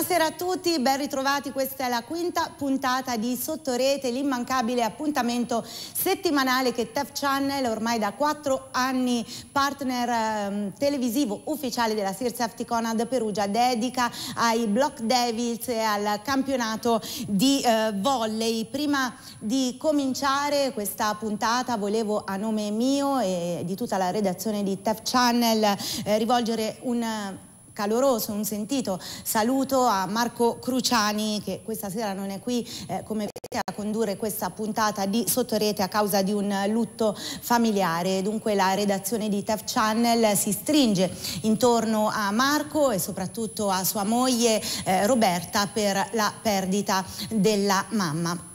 Buonasera a tutti, ben ritrovati, questa è la quinta puntata di Sottorete, l'immancabile appuntamento settimanale che TEF Channel, ormai da quattro anni partner eh, televisivo ufficiale della Sir Safety Conad Perugia, dedica ai Block Devils e al campionato di eh, volley. Prima di cominciare questa puntata volevo a nome mio e di tutta la redazione di TEF Channel eh, rivolgere un caloroso, un sentito saluto a Marco Cruciani che questa sera non è qui eh, come vedete a condurre questa puntata di Sottorete a causa di un lutto familiare. Dunque la redazione di TEF Channel si stringe intorno a Marco e soprattutto a sua moglie eh, Roberta per la perdita della mamma.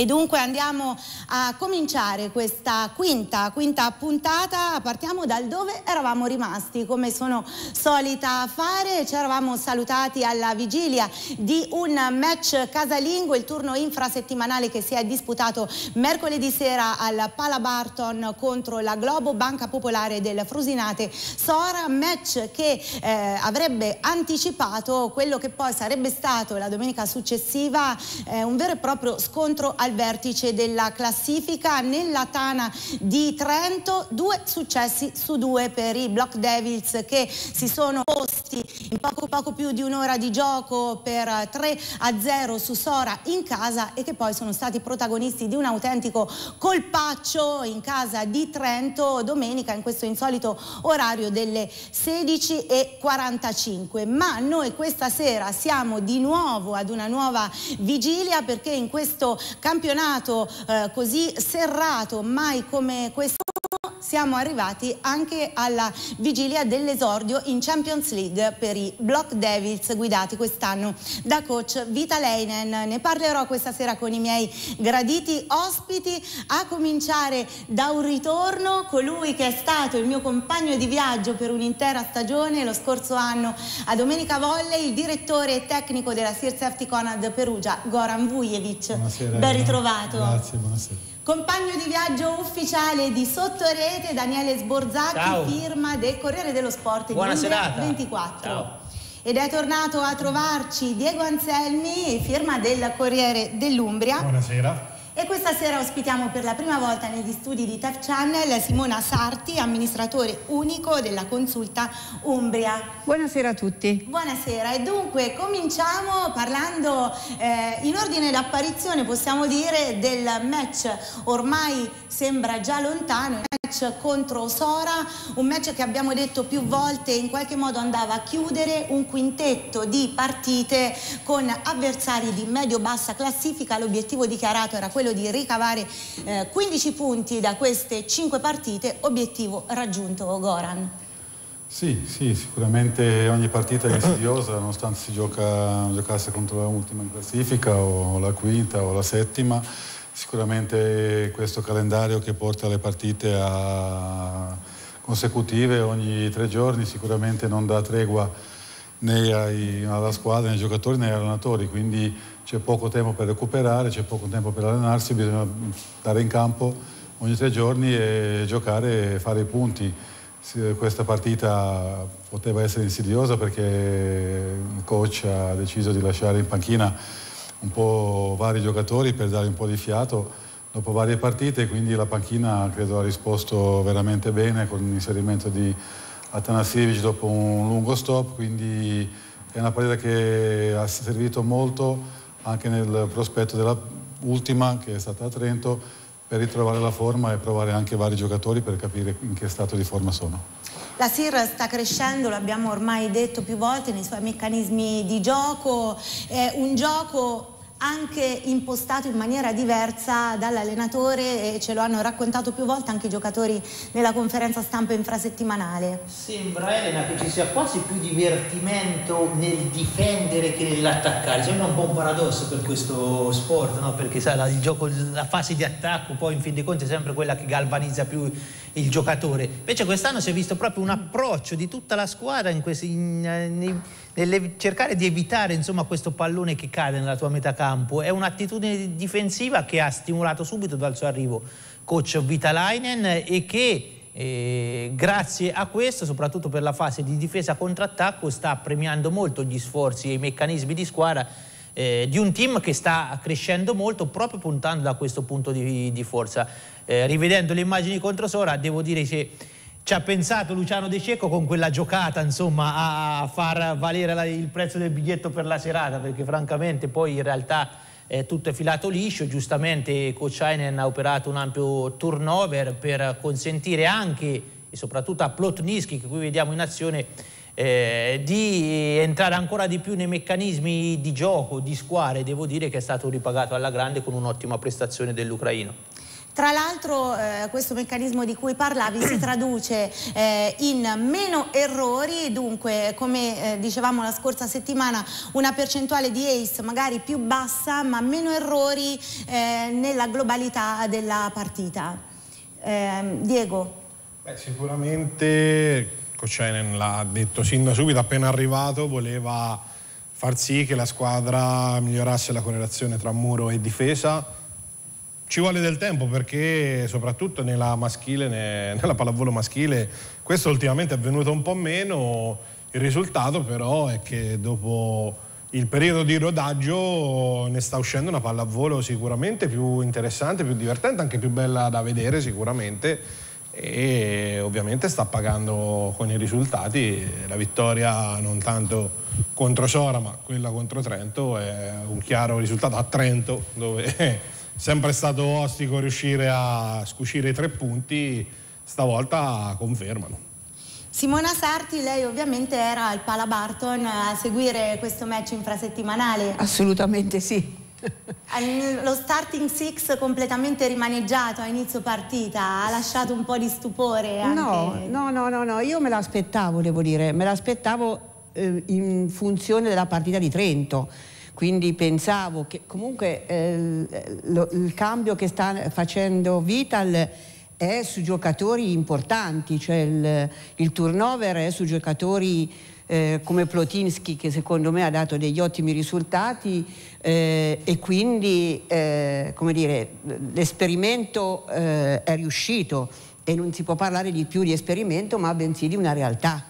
E dunque andiamo a cominciare questa quinta, quinta puntata, partiamo dal dove eravamo rimasti, come sono solita fare, ci eravamo salutati alla vigilia di un match casalingo, il turno infrasettimanale che si è disputato mercoledì sera al Pala Barton contro la Globo Banca Popolare del Frusinate Sora, match che eh, avrebbe anticipato quello che poi sarebbe stato la domenica successiva eh, un vero e proprio scontro al al vertice della classifica. Nella Tana di Trento due successi su due per i Block Devils che si sono posti in poco, poco più di un'ora di gioco per 3 a 0 su Sora in casa e che poi sono stati protagonisti di un autentico colpaccio in casa di Trento domenica in questo insolito orario delle 16.45. Ma noi questa sera siamo di nuovo ad una nuova vigilia perché in questo campionato campionato eh, così serrato mai come questo siamo arrivati anche alla vigilia dell'esordio in Champions League per i Block Devils guidati quest'anno da coach Vita Leinen. Ne parlerò questa sera con i miei graditi ospiti, a cominciare da un ritorno, colui che è stato il mio compagno di viaggio per un'intera stagione lo scorso anno a Domenica Volley, il direttore tecnico della Sir Safety Conad Perugia, Goran Vujevic. Buonasera. Ben ritrovato. Grazie, buonasera. Compagno di viaggio ufficiale di Sottorete, Daniele Sborzacchi, Ciao. firma del Corriere dello Sport Buona di Umbria serata. 24. Ciao. Ed è tornato a trovarci Diego Anselmi, firma del Corriere dell'Umbria. Buonasera. E questa sera ospitiamo per la prima volta negli studi di TEF Channel Simona Sarti, amministratore unico della consulta Umbria. Buonasera a tutti. Buonasera e dunque cominciamo parlando eh, in ordine d'apparizione possiamo dire del match ormai sembra già lontano, contro Sora, un match che abbiamo detto più volte in qualche modo andava a chiudere un quintetto di partite con avversari di medio-bassa classifica, l'obiettivo dichiarato era quello di ricavare eh, 15 punti da queste 5 partite, obiettivo raggiunto Goran. Sì, sì, sicuramente ogni partita è insidiosa, nonostante si gioca, giocasse contro l'ultima in classifica o la quinta o la settima. Sicuramente questo calendario che porta le partite consecutive ogni tre giorni sicuramente non dà tregua né ai- alla squadra, né ai giocatori né agli allenatori, quindi c'è poco tempo per recuperare, c'è poco tempo per allenarsi, bisogna stare in campo ogni tre giorni e giocare e fare i punti. Questa partita poteva essere insidiosa perché il coach ha deciso di lasciare in panchina un po' vari giocatori per dare un po' di fiato dopo varie partite, quindi la panchina credo ha risposto veramente bene con l'inserimento di Atanasivic dopo un lungo stop, quindi è una partita che ha servito molto anche nel prospetto della ultima che è stata a Trento per ritrovare la forma e provare anche vari giocatori per capire in che stato di forma sono. La SIR sta crescendo, l'abbiamo ormai detto più volte, nei suoi meccanismi di gioco, è un gioco anche impostato in maniera diversa dall'allenatore e ce lo hanno raccontato più volte anche i giocatori nella conferenza stampa infrasettimanale. Sembra Elena che ci sia quasi più divertimento nel difendere che nell'attaccare. Sembra un po' un paradosso per questo sport, no? Perché sai, la, gioco, la fase di attacco poi in fin dei conti è sempre quella che galvanizza più il giocatore. Invece quest'anno si è visto proprio un approccio di tutta la squadra in questi, in, eh, nei- nel cercare di evitare insomma, questo pallone che cade nella tua metà campo. È un'attitudine difensiva che ha stimolato subito dal suo arrivo coach Vitalainen e che eh, grazie a questo, soprattutto per la fase di difesa contrattacco, sta premiando molto gli sforzi e i meccanismi di squadra eh, di un team che sta crescendo molto proprio puntando da questo punto di, di forza. Eh, rivedendo le immagini contro Sora, devo dire che ci ha pensato Luciano De Cecco con quella giocata insomma, a far valere la, il prezzo del biglietto per la serata, perché francamente poi in realtà eh, tutto è filato liscio, giustamente Kochainen ha operato un ampio turnover per consentire anche e soprattutto a Plotniski che qui vediamo in azione eh, di entrare ancora di più nei meccanismi di gioco, di squadre, devo dire che è stato ripagato alla grande con un'ottima prestazione dell'Ucraino. Tra l'altro eh, questo meccanismo di cui parlavi si traduce eh, in meno errori, dunque come eh, dicevamo la scorsa settimana una percentuale di ace magari più bassa ma meno errori eh, nella globalità della partita. Ehm, Diego? Beh, sicuramente Kocenen l'ha detto sin da subito, appena arrivato voleva far sì che la squadra migliorasse la correlazione tra muro e difesa. Ci vuole del tempo perché soprattutto nella, maschile, nella pallavolo maschile questo ultimamente è venuto un po' meno, il risultato però è che dopo il periodo di rodaggio ne sta uscendo una pallavolo sicuramente più interessante, più divertente, anche più bella da vedere sicuramente. E ovviamente sta pagando con i risultati. La vittoria non tanto contro Sora ma quella contro Trento è un chiaro risultato. A Trento dove sempre stato ostico riuscire a scucire i tre punti stavolta confermano Simona Sarti, lei ovviamente era al Pala Barton a seguire questo match infrasettimanale. Assolutamente sì. Lo starting six completamente rimaneggiato a inizio partita ha lasciato un po' di stupore. Anche... No, no, no, no, no, io me l'aspettavo, devo dire, me l'aspettavo eh, in funzione della partita di Trento. Quindi pensavo che comunque eh, lo, il cambio che sta facendo Vital è su giocatori importanti, cioè il, il turnover è su giocatori eh, come Plotinski che secondo me ha dato degli ottimi risultati eh, e quindi eh, dire, l'esperimento eh, è riuscito e non si può parlare di più di esperimento ma bensì di una realtà.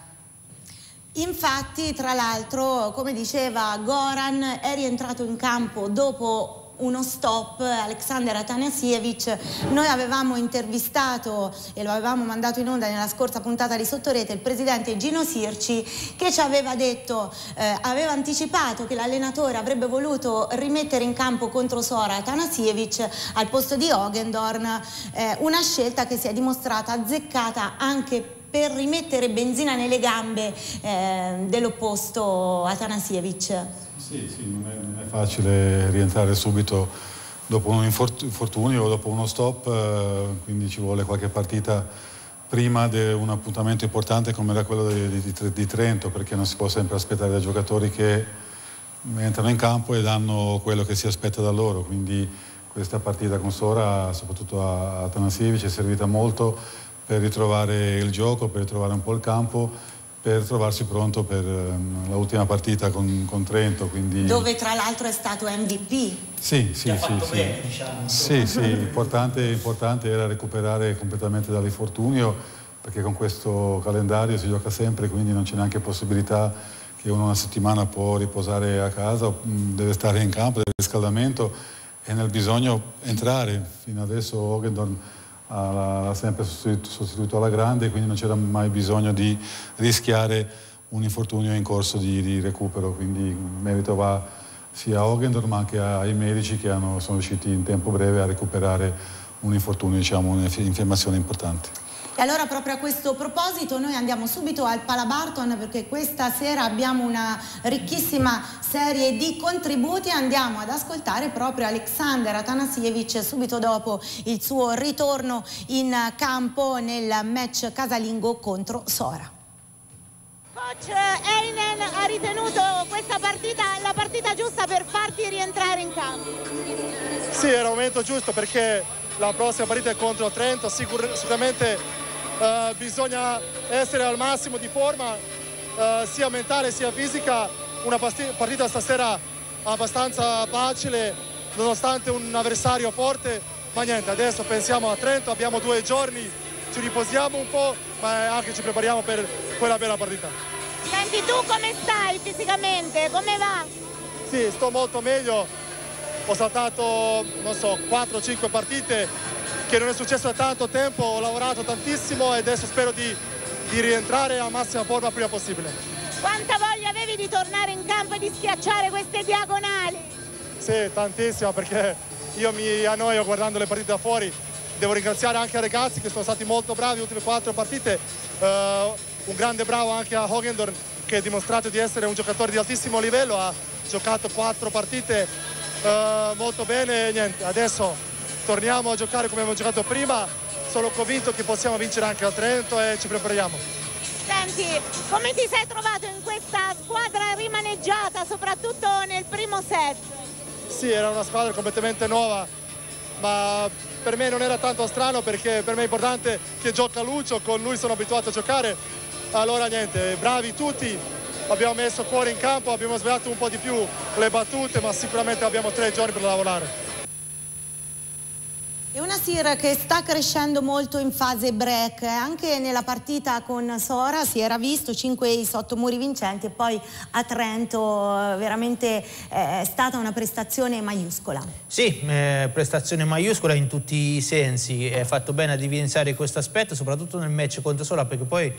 Infatti, tra l'altro, come diceva Goran, è rientrato in campo dopo uno stop. Alexander Atanasievich noi avevamo intervistato e lo avevamo mandato in onda nella scorsa puntata di Sottorete il presidente Gino Sirci che ci aveva detto eh, aveva anticipato che l'allenatore avrebbe voluto rimettere in campo contro Sora Atanasievich al posto di Hogendorn eh, una scelta che si è dimostrata azzeccata anche per rimettere benzina nelle gambe eh, dell'opposto Atanasievich. Sì, sì, non è, non è, facile rientrare subito dopo un infortunio o dopo uno stop, eh, quindi ci vuole qualche partita prima di un appuntamento importante come era quello di, di, di, Trento, perché non si può sempre aspettare dai giocatori che entrano in campo e danno quello che si aspetta da loro. Quindi questa partita con Sora, soprattutto a, Tanasiewicz, è servita molto per ritrovare il gioco, per ritrovare un po' il campo per trovarsi pronto per um, l'ultima partita con, con Trento. Quindi... Dove tra l'altro è stato MVP. Sì, sì, sì. Sì. Bene, diciamo, sì, sì, importante, importante era recuperare completamente dall'infortunio perché con questo calendario si gioca sempre, quindi non c'è neanche possibilità che uno una settimana può riposare a casa, deve stare in campo, deve riscaldamento e nel bisogno entrare. Fino adesso Hogendorn ha sempre sostituito alla grande, quindi non c'era mai bisogno di rischiare un infortunio in corso di, di recupero, quindi merito va sia a Hogendor ma anche ai medici che hanno, sono riusciti in tempo breve a recuperare un infortunio, diciamo un'infiammazione importante. E allora proprio a questo proposito noi andiamo subito al Palabarton perché questa sera abbiamo una ricchissima serie di contributi e andiamo ad ascoltare proprio Alexander Atanasievich subito dopo il suo ritorno in campo nel match casalingo contro Sora. Coach Einen ha ritenuto questa partita la partita giusta per farti rientrare in campo? Sì, era il momento giusto perché la prossima partita è contro Trento, sicur sicuramente eh, bisogna essere al massimo di forma uh, sia mentale sia fisica. Una partita stasera abbastanza facile nonostante un avversario forte, ma niente, adesso pensiamo a Trento, abbiamo due giorni ci riposiamo un po', ma anche ci prepariamo per quella bella partita. Senti, tu come stai fisicamente? Come va? Sì, sto molto meglio. Ho saltato, non so, 4-5 partite che non è successo da tanto tempo, ho lavorato tantissimo e adesso spero di, di rientrare a massima forma prima possibile. Quanta voglia avevi di tornare in campo e di schiacciare queste diagonali? Sì, tantissima perché io mi annoio guardando le partite da fuori. Devo ringraziare anche i ragazzi che sono stati molto bravi le ultime quattro partite. Uh, un grande bravo anche a Hogendorn che ha dimostrato di essere un giocatore di altissimo livello, ha giocato quattro partite uh, molto bene e niente, adesso torniamo a giocare come abbiamo giocato prima, sono convinto che possiamo vincere anche a Trento e ci prepariamo. Senti, come ti sei trovato in questa squadra rimaneggiata, soprattutto nel primo set? Sì, era una squadra completamente nuova, ma per me non era tanto strano perché per me è importante che gioca Lucio, con lui sono abituato a giocare. Allora niente, bravi tutti, abbiamo messo cuore in campo, abbiamo svegliato un po' di più le battute, ma sicuramente abbiamo tre giorni per lavorare. È una Sir che sta crescendo molto in fase break, anche nella partita con Sora si era visto 5 sotto muri vincenti e poi a Trento veramente è stata una prestazione maiuscola. Sì, eh, prestazione maiuscola in tutti i sensi, è fatto bene ad evidenziare questo aspetto, soprattutto nel match contro Sora perché poi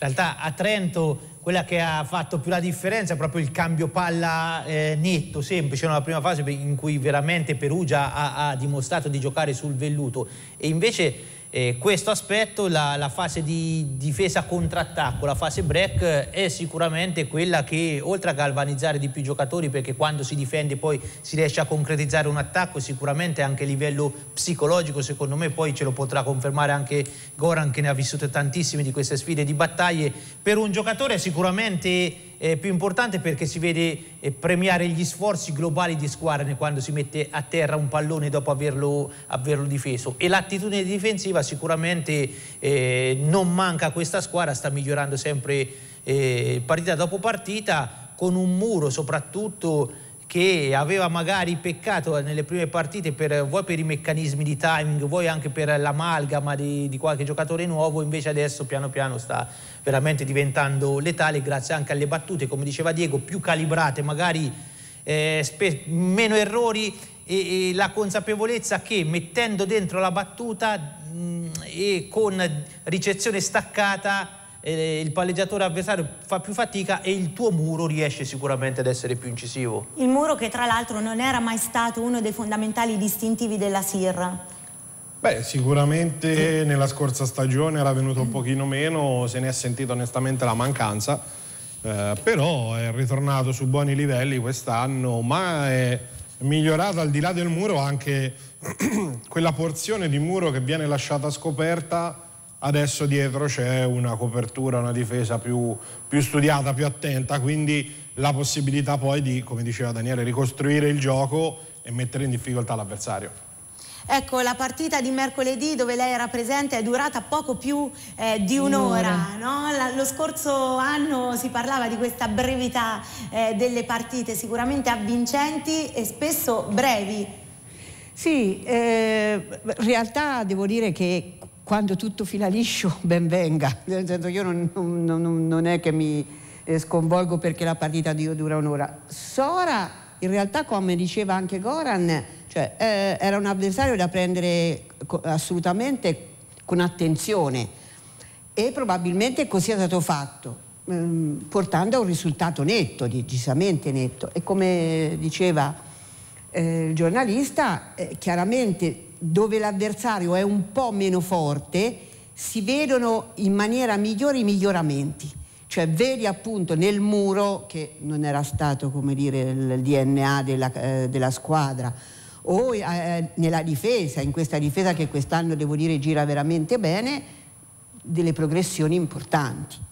in realtà a Trento quella che ha fatto più la differenza è proprio il cambio palla eh, netto, semplice, nella prima fase in cui veramente Perugia ha, ha dimostrato di giocare sul velluto. E invece eh, questo aspetto, la, la, fase di difesa contrattacco, la fase break è sicuramente quella che oltre a galvanizzare di più giocatori perché quando si difende poi si riesce a concretizzare un attacco sicuramente anche a livello psicologico secondo me poi ce lo potrà confermare anche Goran che ne ha vissute tantissime di queste sfide di battaglie. Per un giocatore sicuramente eh, più importante perché si vede eh, premiare gli sforzi globali di squadra quando si mette a terra un pallone dopo averlo, averlo difeso. E l'attitudine difensiva sicuramente eh, non manca a questa squadra, sta migliorando sempre eh, partita dopo partita con un muro soprattutto che aveva magari peccato nelle prime partite per, vuoi per i meccanismi di timing, vuoi anche per l'amalgama di, di, qualche giocatore nuovo, invece adesso piano piano sta veramente diventando letale grazie anche alle battute, come diceva Diego, più calibrate, magari eh, meno errori e, e, la consapevolezza che mettendo dentro la battuta mh, e con ricezione staccata eh, il palleggiatore avversario fa più fatica e il tuo muro riesce sicuramente ad essere più incisivo. Il muro che tra l'altro non era mai stato uno dei fondamentali distintivi della Sir. Beh, sicuramente nella scorsa stagione era venuto un pochino meno, se ne è sentito onestamente la mancanza, eh, però è ritornato su buoni livelli quest'anno, ma è migliorato al di là del muro anche quella porzione di muro che viene lasciata scoperta adesso dietro c'è una copertura, una difesa più, più, studiata, più attenta, quindi la possibilità poi di, come diceva Daniele, ricostruire il gioco e mettere in difficoltà l'avversario. Ecco, la partita di mercoledì dove lei era presente è durata poco più eh, di un'ora. No? lo scorso anno si parlava di questa brevità eh, delle partite, sicuramente avvincenti e spesso brevi. Sì, eh, in realtà devo dire che quando tutto fila liscio ben venga, nel senso io non, non, non è che mi eh, sconvolgo perché la partita dura un'ora. Sora in realtà come diceva anche Goran, cioè, eh, era un avversario da prendere assolutamente con attenzione e probabilmente così è stato fatto, ehm, portando a un risultato netto, decisamente netto. E come diceva eh, il giornalista, eh, chiaramente dove l'avversario è un po' meno forte, si vedono in maniera migliore i miglioramenti. Cioè vedi appunto nel muro, che non era stato come dire il DNA della, eh, della squadra, o eh, nella difesa, in questa difesa che quest'anno devo dire gira veramente bene, delle progressioni importanti.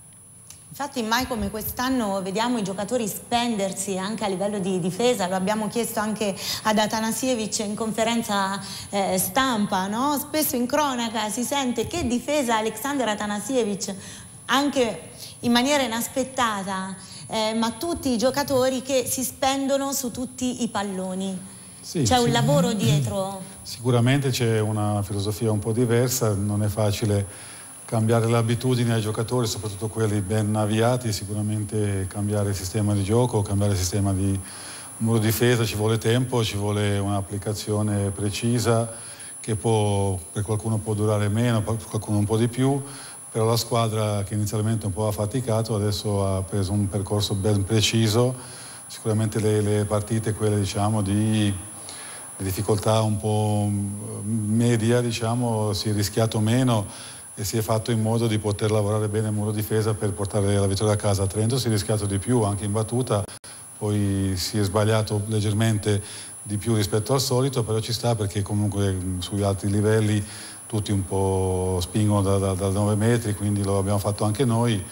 Infatti mai come quest'anno vediamo i giocatori spendersi anche a livello di difesa, lo abbiamo chiesto anche ad Atanasievic in conferenza eh, stampa, no? spesso in cronaca si sente che difesa Alexander Atanasievic anche in maniera inaspettata, eh, ma tutti i giocatori che si spendono su tutti i palloni. Sì, c'è un lavoro dietro. Sicuramente c'è una filosofia un po' diversa, non è facile cambiare le abitudini ai giocatori, soprattutto quelli ben avviati, sicuramente cambiare il sistema di gioco, cambiare il sistema di muro difesa, ci vuole tempo, ci vuole un'applicazione precisa che può, per qualcuno può durare meno, per qualcuno un po' di più, però la squadra che inizialmente un po' ha faticato adesso ha preso un percorso ben preciso, sicuramente le, le partite, quelle diciamo di di difficoltà un po' media, diciamo, si è rischiato meno e si è fatto in modo di poter lavorare bene muro difesa per portare la vittoria a casa. A Trento si è rischiato di più anche in battuta, poi si è sbagliato leggermente di più rispetto al solito, però ci sta perché comunque sugli altri livelli tutti un po' spingono da, da, da 9 metri, quindi lo abbiamo fatto anche noi.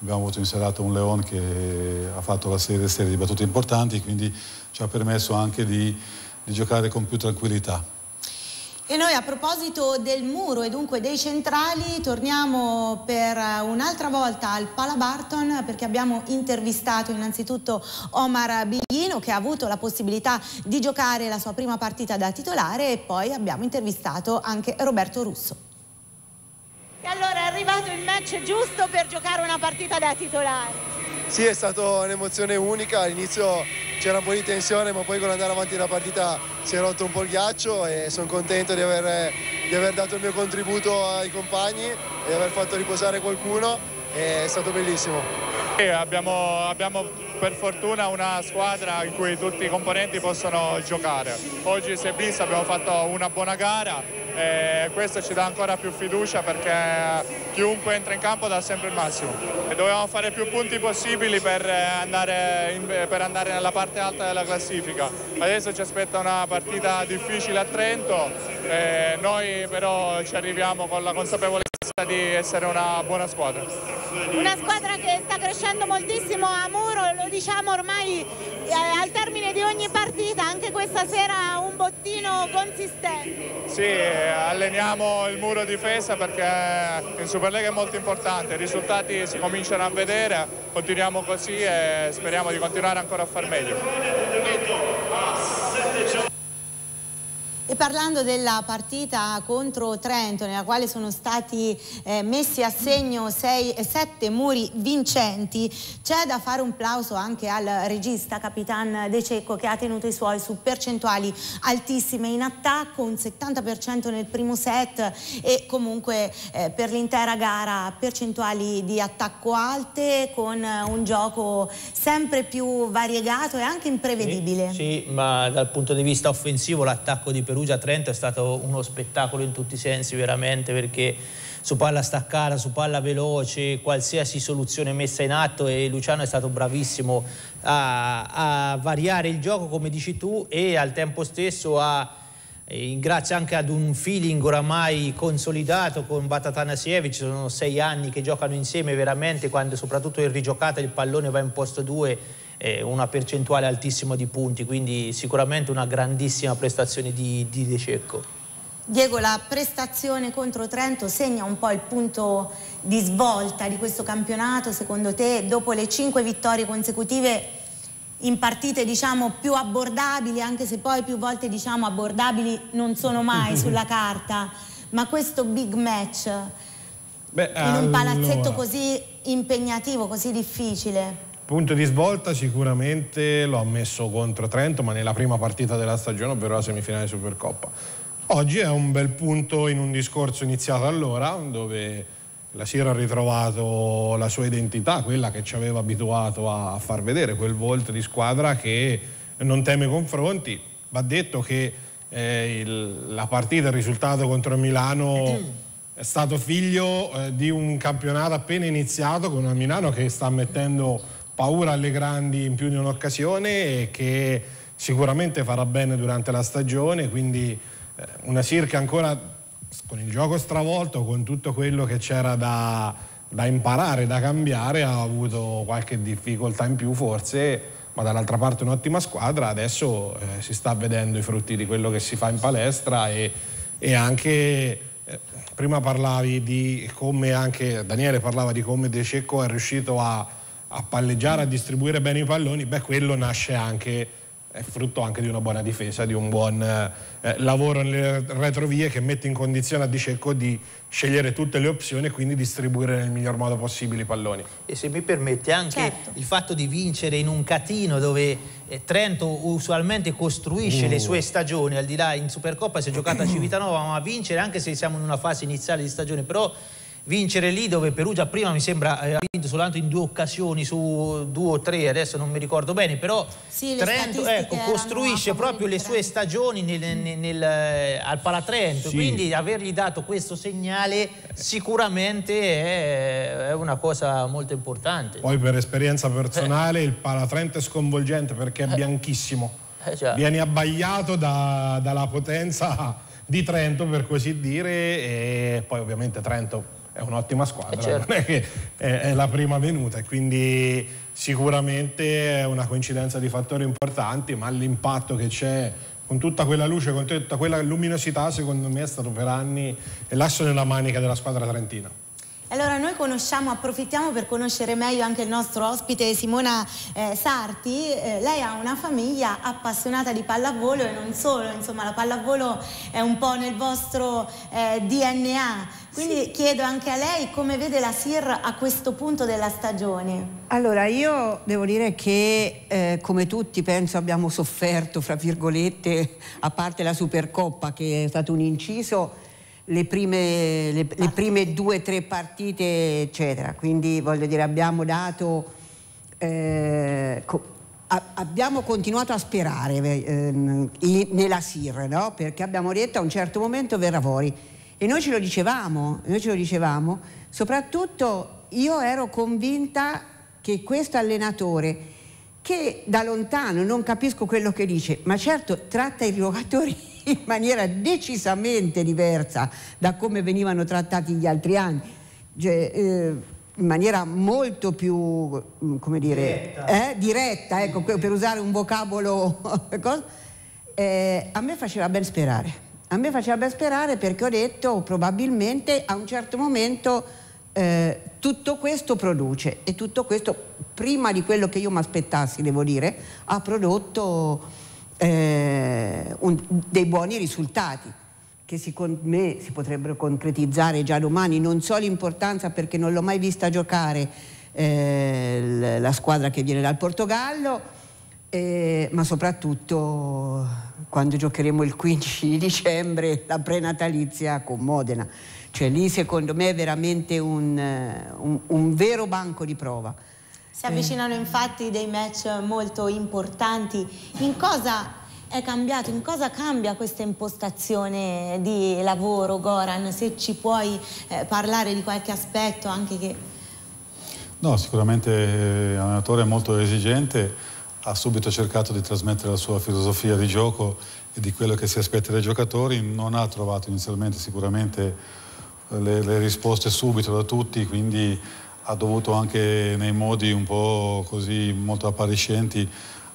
Abbiamo avuto in serata un Leon che ha fatto la serie, serie di battute importanti, quindi ci ha permesso anche di, di giocare con più tranquillità. E noi a proposito del muro e dunque dei centrali torniamo per un'altra volta al Pala Barton perché abbiamo intervistato innanzitutto Omar Biglino che ha avuto la possibilità di giocare la sua prima partita da titolare e poi abbiamo intervistato anche Roberto Russo. E allora è arrivato il match giusto per giocare una partita da titolare. Sì, è stata un'emozione unica, all'inizio c'era un po' di tensione ma poi con andare avanti la partita si è rotto un po' il ghiaccio e sono contento di aver, di aver dato il mio contributo ai compagni e di aver fatto riposare qualcuno, è stato bellissimo. Abbiamo, abbiamo per fortuna una squadra in cui tutti i componenti possono giocare. Oggi si è visto, abbiamo fatto una buona gara e questo ci dà ancora più fiducia perché chiunque entra in campo dà sempre il massimo e dovevamo fare più punti possibili per andare, in, per andare nella parte alta della classifica. Adesso ci aspetta una partita difficile a Trento, noi però ci arriviamo con la consapevolezza di essere una buona squadra. Una squadra che sta crescendo moltissimo a Muro, lo diciamo ormai eh, al termine di ogni partita, anche questa sera un bottino consistente. Sì, alleniamo il muro difesa perché in Superlega è molto importante, i risultati si cominciano a vedere, continuiamo così e speriamo di continuare ancora a far meglio. E parlando della partita contro Trento, nella quale sono stati eh, messi a segno eh, sette muri vincenti, c'è da fare un plauso anche al regista Capitan De Cecco che ha tenuto i suoi su percentuali altissime in attacco, un 70% nel primo set e comunque eh, per l'intera gara percentuali di attacco alte con un gioco sempre più variegato e anche imprevedibile. Sì, sì ma dal punto di vista offensivo l'attacco di Perugia-Trento è stato uno spettacolo in tutti i sensi veramente perché su palla staccata, su palla veloce, qualsiasi soluzione messa in atto e Luciano è stato bravissimo a, a variare il gioco come dici tu e al tempo stesso a grazie anche ad un feeling oramai consolidato con Batatanasievic, sono sei anni che giocano insieme veramente, quando soprattutto in rigiocata il pallone va in posto 2 una percentuale altissima di punti, quindi sicuramente una grandissima prestazione di, di De Cecco. Diego, la prestazione contro Trento segna un po' il punto di svolta di questo campionato, secondo te, dopo le cinque vittorie consecutive in partite diciamo più abbordabili, anche se poi più volte diciamo abbordabili non sono mai sulla carta, ma questo big match Beh, in un palazzetto così impegnativo, così difficile? Punto di svolta sicuramente l'ho messo contro Trento, ma nella prima partita della stagione, ovvero la semifinale Supercoppa. Oggi è un bel punto in un discorso iniziato allora, dove la Sierra ha ritrovato la sua identità, quella che ci aveva abituato a far vedere, quel volto di squadra che non teme confronti. Va detto che eh, il, la partita, il risultato contro Milano è stato figlio eh, di un campionato appena iniziato con una Milano che sta mettendo paura alle grandi in più di un'occasione e che sicuramente farà bene durante la stagione, quindi eh, una Circa ancora con il gioco stravolto, con tutto quello che c'era da, da imparare, da cambiare, ha avuto qualche difficoltà in più forse, ma dall'altra parte un'ottima squadra, adesso eh, si sta vedendo i frutti di quello che si fa in palestra e, e anche... Eh, prima parlavi di come anche Daniele parlava di come De Cecco è riuscito a, a palleggiare, a distribuire bene i palloni, beh quello nasce anche è frutto anche di una buona difesa, di un buon eh, lavoro nelle retrovie che mette in condizione a Di Cecco di scegliere tutte le opzioni e quindi distribuire nel miglior modo possibile i palloni. E se mi permette anche certo. il fatto di vincere in un catino dove eh, Trento usualmente costruisce uh. le sue stagioni, al di là in Supercoppa si è giocata a Civitanova, ma vincere anche se siamo in una fase iniziale di stagione, però vincere lì dove Perugia prima mi sembra ha vinto soltanto in due occasioni su due o tre, adesso non mi ricordo bene, però sì, Trento ecco, costruisce proprio le sue stagioni nel, nel, nel, al Palatrento, sì. quindi avergli dato questo segnale sicuramente è, è, una cosa molto importante. Poi per esperienza personale eh. il Palatrento è sconvolgente perché è eh. bianchissimo, eh, viene abbagliato da, dalla potenza di Trento per così dire e poi ovviamente Trento è un'ottima squadra, eh certo. non è che è, è, la prima venuta e quindi sicuramente è una coincidenza di fattori importanti, ma l'impatto che c'è con tutta quella luce, con tutta quella luminosità, secondo me è stato per anni l'asso nella manica della squadra trentina. Allora noi conosciamo, approfittiamo per conoscere meglio anche il nostro ospite Simona eh, Sarti. Eh, lei ha una famiglia appassionata di pallavolo e non solo, insomma la pallavolo è un po' nel vostro eh, DNA. Quindi sì. chiedo anche a lei come vede la SIR a questo punto della stagione. Allora io devo dire che eh, come tutti penso abbiamo sofferto, fra virgolette, a parte la Supercoppa che è stato un inciso, le prime, le, le prime due o tre partite, eccetera. Quindi voglio dire, abbiamo dato. Eh, co abbiamo continuato a sperare eh, nella SIR, no? perché abbiamo detto a un certo momento verrà fuori. E noi ce lo dicevamo, noi ce lo dicevamo, soprattutto io ero convinta che questo allenatore, che da lontano non capisco quello che dice, ma certo tratta i giocatori in maniera decisamente diversa da come venivano trattati gli altri anni, cioè, eh, in maniera molto più, mm, come dire, diretta, eh, diretta ecco, per usare un vocabolo, eh, a me faceva ben sperare. A me faceva ben sperare perché ho detto probabilmente a un certo momento eh, tutto questo produce e tutto questo prima di quello che io mi aspettassi, devo dire, ha prodotto eh, un, dei buoni risultati che secondo me si potrebbero concretizzare già domani. Non so l'importanza perché non l'ho mai vista giocare eh, la squadra che viene dal Portogallo, eh, ma soprattutto quando giocheremo il 15 di dicembre la prenatalizia con Modena. Cioè lì secondo me è veramente un, un, un vero banco di prova. Si avvicinano infatti dei match molto importanti. In cosa è cambiato, in cosa cambia questa impostazione di lavoro, Goran? Se ci puoi eh, parlare di qualche aspetto anche che... No, sicuramente l'allenatore è molto esigente, ha subito cercato di trasmettere la sua filosofia di gioco e di quello che si aspetta dai giocatori, non ha trovato inizialmente sicuramente le, le risposte subito da tutti, quindi ha dovuto anche nei modi un po' così molto appariscenti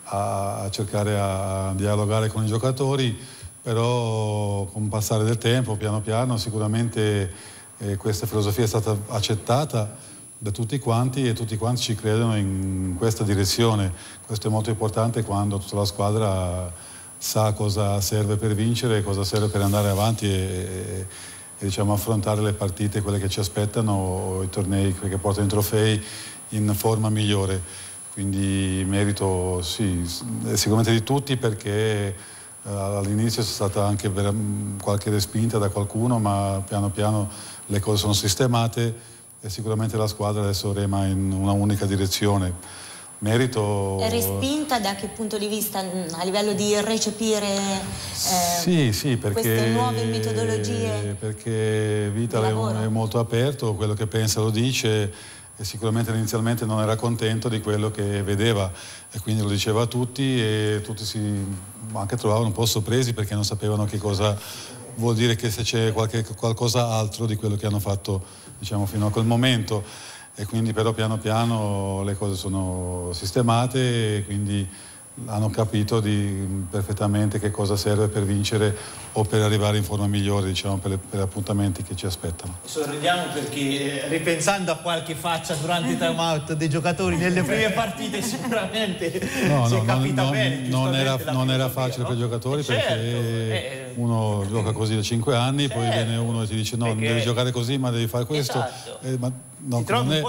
a cercare a dialogare con i giocatori, però con il passare del tempo, piano piano, sicuramente eh, questa filosofia è stata accettata da tutti quanti e tutti quanti ci credono in questa direzione. Questo è molto importante quando tutta la squadra sa cosa serve per vincere, cosa serve per andare avanti e, e, e diciamo, affrontare le partite, quelle che ci aspettano, i tornei che portano i trofei in forma migliore. Quindi merito sì, sicuramente di tutti perché eh, all'inizio c'è stata anche qualche respinta da qualcuno, ma piano piano le cose sono sistemate e sicuramente la squadra adesso rema in una unica direzione. Merito... È respinta da che punto di vista? A livello di recepire eh, sì, sì, perché, queste nuove metodologie? Perché Vital è, è molto aperto, quello che pensa lo dice e sicuramente inizialmente non era contento di quello che vedeva e quindi lo diceva a tutti e tutti si anche trovavano un po' sorpresi perché non sapevano che cosa vuol dire che se c'è qualche, qualcosa altro di quello che hanno fatto diciamo, fino a quel momento e quindi però piano piano le cose sono sistemate e quindi hanno capito di, perfettamente che cosa serve per vincere o per arrivare in forma migliore diciamo, per, gli appuntamenti che ci aspettano. Sorridiamo perché eh, ripensando a qualche faccia durante i time out dei giocatori nelle prime partite sicuramente no, no, non, bene, non, era, non era, facile no? per i giocatori eh perché certo, eh, uno gioca così da 5 anni, certo, poi viene uno e ti dice no, non devi giocare così ma devi fare questo. Esatto. Eh, ma, no, non, è,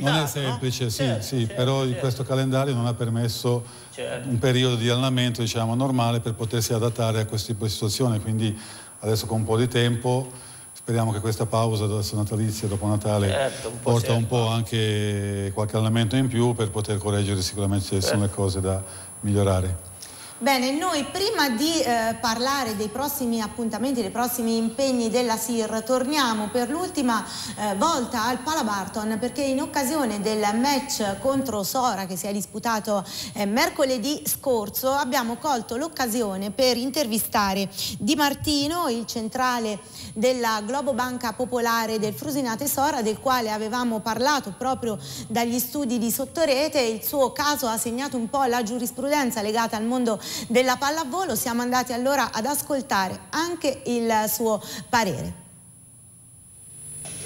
non è semplice, sì, certo, sì certo, però certo. questo calendario non ha permesso certo. un periodo di allenamento diciamo, normale per potersi adattare a questo tipo di situazione, quindi adesso con un po' di tempo speriamo che questa pausa adesso natalizia dopo Natale certo, un porta un po' anche qualche allenamento in più per poter correggere sicuramente se sono le certo. cose da migliorare. Bene, noi prima di eh, parlare dei prossimi appuntamenti, dei prossimi impegni della SIR, torniamo per l'ultima eh, volta al Palabarton perché in occasione del match contro Sora che si è disputato eh, mercoledì scorso abbiamo colto l'occasione per intervistare Di Martino, il centrale della Globo Banca Popolare del Frusinate Sora, del quale avevamo parlato proprio dagli studi di Sottorete. Il suo caso ha segnato un po' la giurisprudenza legata al mondo della pallavolo. Siamo andati allora ad ascoltare anche il suo parere.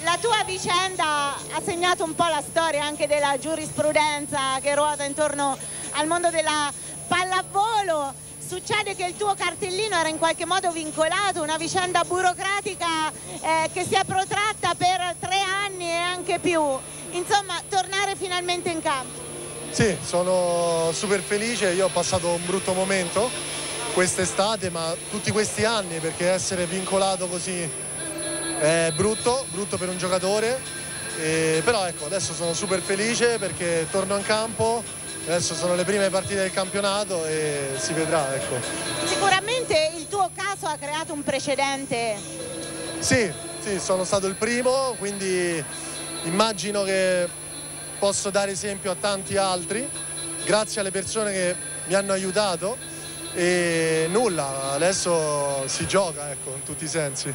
La tua vicenda ha segnato un po' la storia anche della giurisprudenza che ruota intorno al mondo della pallavolo. Succede che il tuo cartellino era in qualche modo vincolato, una vicenda burocratica eh, che si è protratta per tre anni e anche più. Insomma, tornare finalmente in campo. Sì, sono super felice, io ho passato un brutto momento quest'estate, ma tutti questi anni perché essere vincolato così è brutto, brutto per un giocatore, e, però ecco, adesso sono super felice perché torno in campo, adesso sono le prime partite del campionato e si vedrà. Ecco. Sicuramente il tuo caso ha creato un precedente. Sì, sì, sono stato il primo, quindi immagino che posso dare esempio a tanti altri, grazie alle persone che mi hanno aiutato e nulla, adesso si gioca ecco, in tutti i sensi.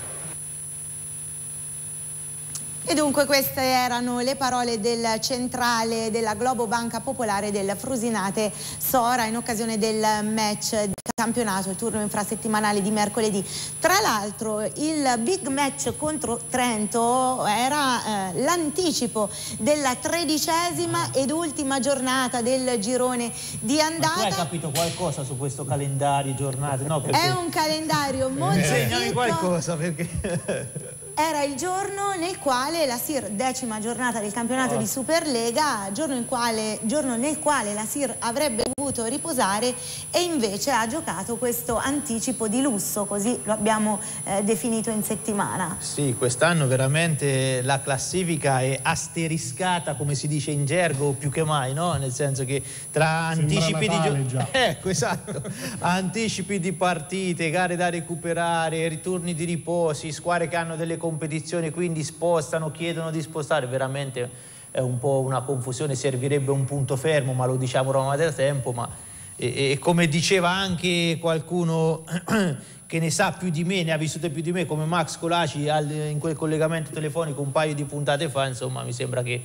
E dunque queste erano le parole del centrale della Globo Banca Popolare del Frusinate Sora in occasione del match di campionato, il turno infrasettimanale di mercoledì. Tra l'altro il big match contro Trento era eh, l'anticipo della tredicesima ed ultima giornata del girone di andata. Ma tu hai capito qualcosa su questo calendario, giornate? No, perché... È un calendario molto... Insegnami qualcosa perché era il giorno nel quale la SIR, decima giornata del campionato oh. di Superlega, giorno, quale, giorno, nel quale la SIR avrebbe dovuto riposare e invece ha giocato questo anticipo di lusso, così lo abbiamo eh, definito in settimana. Sì, quest'anno veramente la classifica è asteriscata, come si dice in gergo, più che mai, no? Nel senso che tra anticipi di, ecco, esatto. anticipi di partite, gare da recuperare, ritorni di riposi, squadre che hanno delle competizioni quindi spostano, chiedono di spostare, veramente è un po' una confusione, servirebbe un punto fermo, ma lo diciamo ormai da tempo, ma e, e come diceva anche qualcuno che ne sa più di me, ne ha vissute più di me, come Max Colaci al, in quel collegamento telefonico un paio di puntate fa, insomma mi sembra che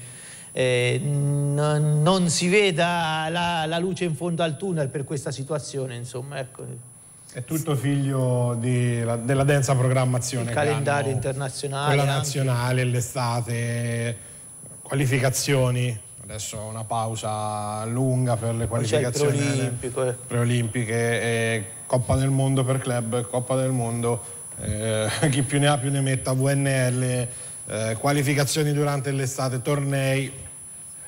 eh, non si veda la, la, luce in fondo al tunnel per questa situazione, insomma, ecco. È tutto figlio di, la, della densa programmazione. Il calendario internazionale. Quella nazionale, l'estate, qualificazioni. Adesso una pausa lunga per le qualificazioni eh. preolimpiche, eh, Coppa del Mondo per club, Coppa del Mondo, eh, chi più ne ha più ne metta, VNL, eh, qualificazioni durante l'estate, tornei.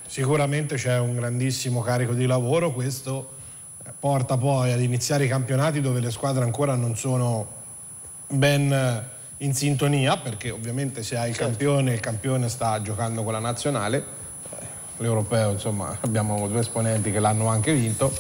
Sicuramente c'è un grandissimo carico di lavoro, questo porta poi ad iniziare i campionati dove le squadre ancora non sono ben in sintonia perché ovviamente se hai il certo. campione il campione sta giocando con la nazionale eh, l'europeo insomma abbiamo due esponenti che l'hanno anche vinto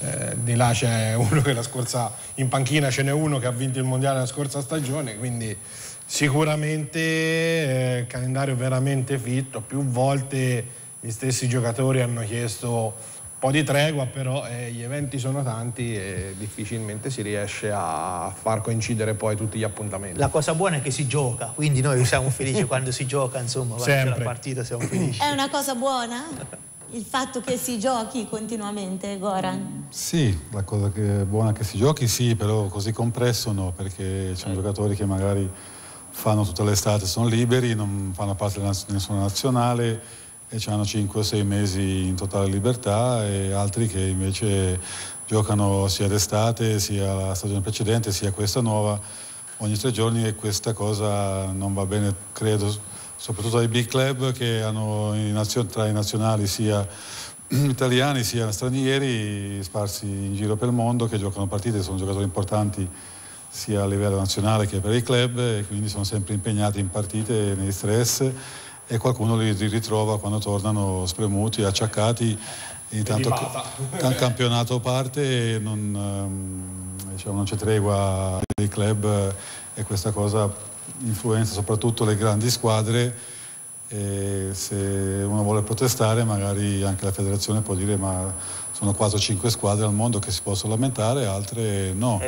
eh, di là c'è uno che la scorsa in panchina ce n'è uno che ha vinto il mondiale la scorsa stagione quindi sicuramente eh, calendario veramente fitto più volte gli stessi giocatori hanno chiesto po' di tregua, però eh, gli eventi sono tanti e difficilmente si riesce a far coincidere poi tutti gli appuntamenti. La cosa buona è che si gioca, quindi noi siamo felici quando si gioca, insomma, quando c'è la partita siamo felici. È una cosa buona? il fatto che si giochi continuamente, Goran? Sì, la cosa che è buona che si giochi sì, però così compresso no, perché ci sono giocatori che magari fanno tutta l'estate, sono liberi, non fanno parte di nessuna nazionale e hanno 5 o 6 mesi in totale libertà e altri che invece giocano sia d'estate sia la stagione precedente sia questa nuova ogni tre giorni e questa cosa non va bene credo soprattutto ai big club che hanno tra i nazionali sia italiani sia stranieri sparsi in giro per il mondo che giocano partite, sono giocatori importanti sia a livello nazionale che per i club e quindi sono sempre impegnati in partite nei stress e qualcuno li ritrova quando tornano spremuti, acciaccati. Intanto il campionato parte e non, ehm, diciamo, non c'è tregua dei club e questa cosa influenza soprattutto le grandi squadre e se uno vuole protestare magari anche la federazione può dire ma sono 4-5 squadre al mondo che si possono lamentare, altre no.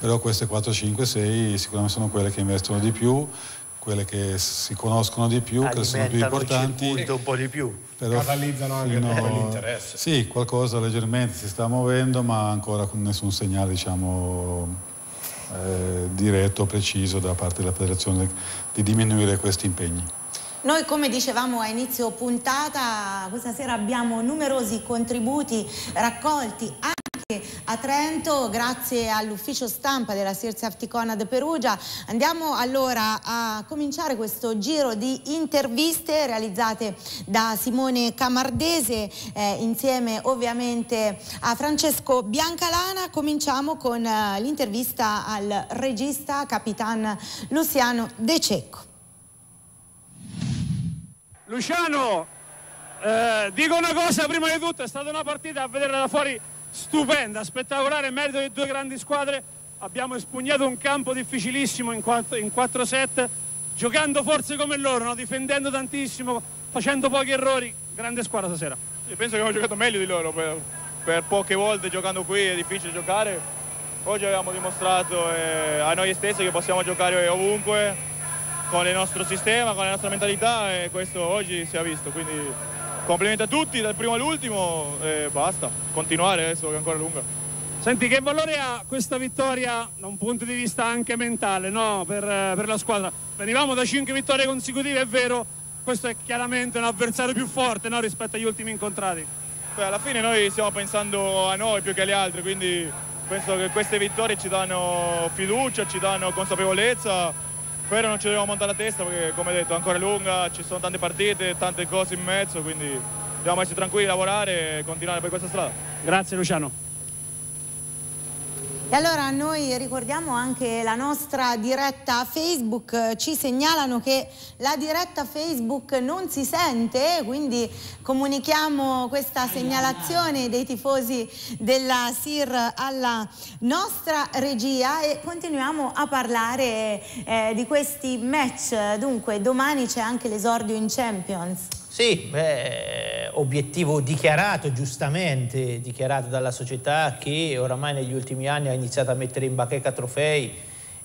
Però queste 4-5-6 sicuramente sono quelle che investono di più, quelle che si conoscono di più, che sono più importanti. un po' di più. Però Catalizzano anche fino... l'interesse. Sì, qualcosa leggermente si sta muovendo, ma ancora con nessun segnale, diciamo, eh, diretto, preciso da parte della federazione di diminuire questi impegni. Noi come dicevamo a inizio puntata, questa sera abbiamo numerosi contributi raccolti anche a Trento grazie all'ufficio stampa della Sirze Afticona de Perugia. Andiamo allora a cominciare questo giro di interviste realizzate da Simone Camardese eh, insieme ovviamente a Francesco Biancalana. Cominciamo con eh, l'intervista al regista Capitan Luciano De Cecco. Luciano, eh, dico una cosa prima di tutto, è stata una partita a vedere da fuori stupenda, spettacolare, merito di due grandi squadre. Abbiamo espugnato un campo difficilissimo in 4, in 4 set, giocando forse come loro, no? difendendo tantissimo, facendo pochi errori. Grande squadra stasera. Io penso che abbiamo giocato meglio di loro, per, per poche volte giocando qui è difficile giocare. Oggi abbiamo dimostrato eh, a noi stessi che possiamo giocare ovunque, con il nostro sistema, con la nostra mentalità e questo oggi si è visto. Quindi complimenti a tutti dal primo all'ultimo e basta, continuare adesso che è ancora lunga. Senti, che valore ha questa vittoria da un punto di vista anche mentale no? per, per, la squadra? Venivamo da cinque vittorie consecutive, è vero, questo è chiaramente un avversario più forte no? rispetto agli ultimi incontrati. Beh, alla fine noi stiamo pensando a noi più che agli altri, quindi penso che queste vittorie ci danno fiducia, ci danno consapevolezza però non ci dobbiamo montare la testa perché come detto ancora lunga, ci sono tante partite, tante cose in mezzo, quindi dobbiamo essere tranquilli, lavorare e continuare per questa strada. Grazie Luciano. E allora noi ricordiamo anche la nostra diretta Facebook, ci segnalano che la diretta Facebook non si sente, quindi comunichiamo questa segnalazione dei tifosi della SIR alla nostra regia e continuiamo a parlare eh, di questi match. Dunque domani c'è anche l'esordio in Champions. Sì, beh, obiettivo dichiarato, giustamente dichiarato dalla società che oramai negli ultimi anni ha iniziato a mettere in bacheca trofei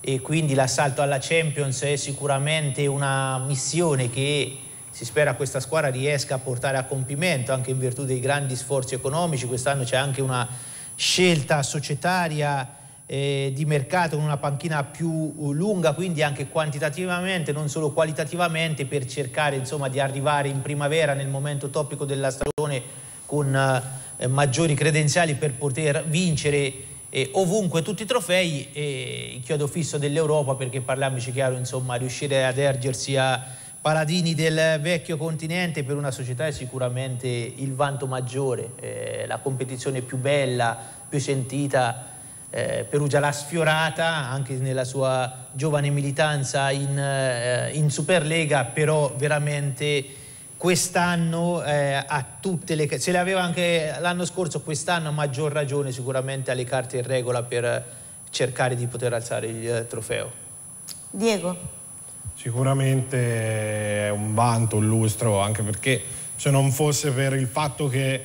e quindi l'assalto alla Champions è sicuramente una missione che si spera questa squadra riesca a portare a compimento anche in virtù dei grandi sforzi economici. Quest'anno c'è anche una scelta societaria eh, di mercato con una panchina più lunga, quindi anche quantitativamente, non solo qualitativamente, per cercare insomma, di arrivare in primavera nel momento topico della stagione con eh, maggiori credenziali per poter vincere eh, ovunque tutti i trofei e il chiodo fisso dell'Europa perché parliamoci chiaro insomma riuscire ad ergersi a paladini del vecchio continente per una società è sicuramente il vanto maggiore eh, la competizione più bella più sentita eh, Perugia l'ha sfiorata anche nella sua giovane militanza in, eh, in Superlega, però veramente quest'anno eh, ha tutte le se le aveva anche l'anno scorso, quest'anno a maggior ragione sicuramente ha le carte in regola per cercare di poter alzare il eh, trofeo. Diego? Sicuramente è un vanto, un lustro, anche perché se non fosse per il fatto che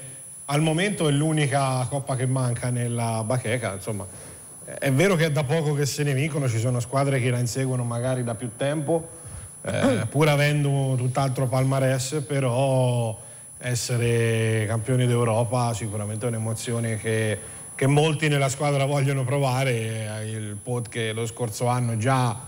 al momento è l'unica coppa che manca nella bacheca, insomma. È vero che è da poco che se ne vincono, ci sono squadre che la inseguono magari da più tempo, eh, pur avendo tutt'altro palmarès, però essere campioni d'Europa sicuramente è un'emozione che, che molti nella squadra vogliono provare. Il Pod che lo scorso anno già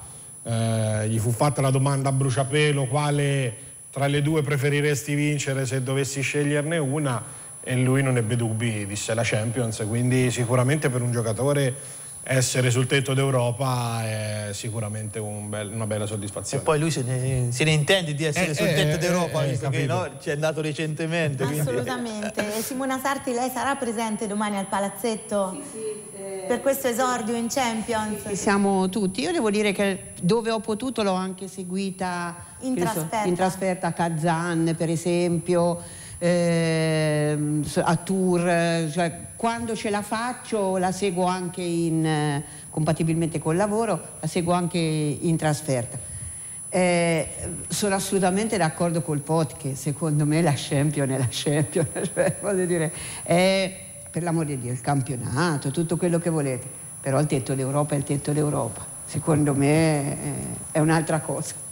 eh, gli fu fatta la domanda a bruciapelo quale tra le due preferiresti vincere se dovessi sceglierne una e lui non ebbe dubbi, disse la Champions, quindi sicuramente per un giocatore essere sul tetto d'Europa è sicuramente un bel, una bella soddisfazione. E poi lui se ne, se ne intende di essere eh, sul tetto eh, d'Europa, eh, visto che no, ci è andato recentemente. Assolutamente. Quindi... Simona Sarti, lei sarà presente domani al Palazzetto? Sì, sì. Eh, per questo esordio in Champions? Siamo tutti. Io devo dire che dove ho potuto l'ho anche seguita in trasferta, in trasferta a Kazan, per esempio eh, a tour, cioè, quando ce la faccio la seguo anche in, compatibilmente col lavoro, la seguo anche in trasferta. Eh, sono assolutamente d'accordo col Pot che secondo me la Champion è la Champion, cioè, voglio dire, è per l'amore di Dio il campionato, tutto quello che volete, però il tetto d'Europa è il tetto d'Europa, secondo me è un'altra cosa.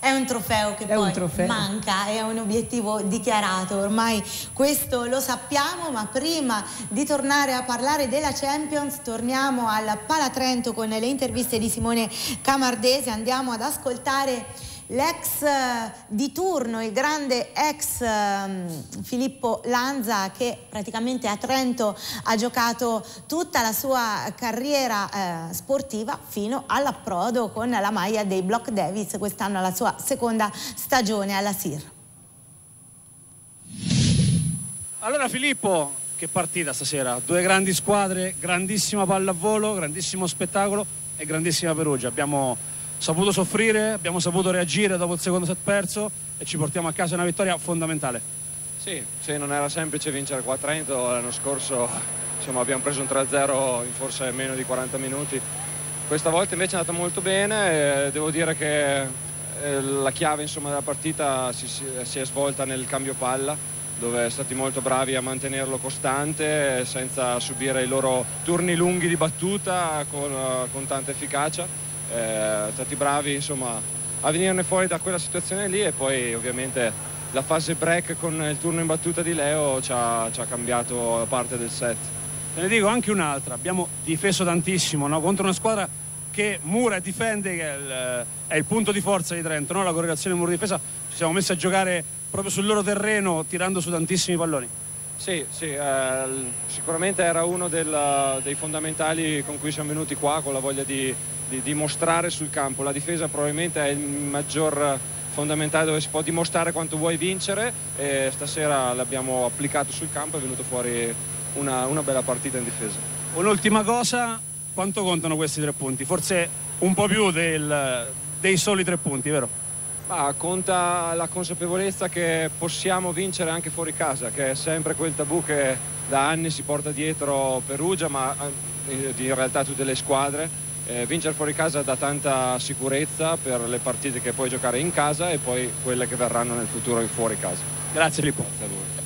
È un trofeo che è poi trofeo. manca, è un obiettivo dichiarato, ormai questo lo sappiamo, ma prima di tornare a parlare della Champions torniamo al Palatrento con le interviste di Simone Camardese, andiamo ad ascoltare l'ex eh, di turno, il grande ex um, Filippo Lanza che praticamente a Trento ha giocato tutta la sua carriera eh, sportiva fino all'approdo con la maglia dei Block Davis, quest'anno alla sua seconda stagione alla SIR. Allora Filippo, che partita stasera, due grandi squadre, grandissima pallavolo, grandissimo spettacolo e grandissima Perugia. Abbiamo saputo soffrire, abbiamo saputo reagire dopo il secondo set perso e ci portiamo a casa una vittoria fondamentale. Sì, sì non era semplice vincere qua a Trento, l'anno scorso insomma, abbiamo preso un 3-0 in forse meno di 40 minuti. Questa volta invece è andata molto bene, e devo dire che eh, la chiave insomma, della partita si, si, è svolta nel cambio palla dove è stati molto bravi a mantenerlo costante senza subire i loro turni lunghi di battuta con, con tanta efficacia eh, stati bravi insomma, a venirne fuori da quella situazione lì e poi ovviamente la fase break con il turno in battuta di Leo ci ha, ci ha cambiato parte del set. Te ne dico anche un'altra, abbiamo difeso tantissimo no? contro una squadra che mura e difende, che è il, è il punto di forza di Trento, no? la correlazione muro-difesa, ci siamo messi a giocare proprio sul loro terreno tirando su tantissimi palloni. Sì, sì eh, sicuramente era uno del, dei fondamentali con cui siamo venuti qua, con la voglia di, di dimostrare sul campo. La difesa probabilmente è il maggior fondamentale dove si può dimostrare quanto vuoi vincere e stasera l'abbiamo applicato sul campo e è venuto fuori una, una bella partita in difesa. Un'ultima cosa, quanto contano questi tre punti? Forse un po' più del, dei soli tre punti, vero? Ma conta la consapevolezza che possiamo vincere anche fuori casa, che è sempre quel tabù che da anni si porta dietro Perugia, ma eh, in realtà tutte le squadre eh, vincere fuori casa dà tanta sicurezza per le partite che puoi giocare in casa e poi quelle che verranno nel futuro fuori casa. Grazie Filippo. Grazie a voi.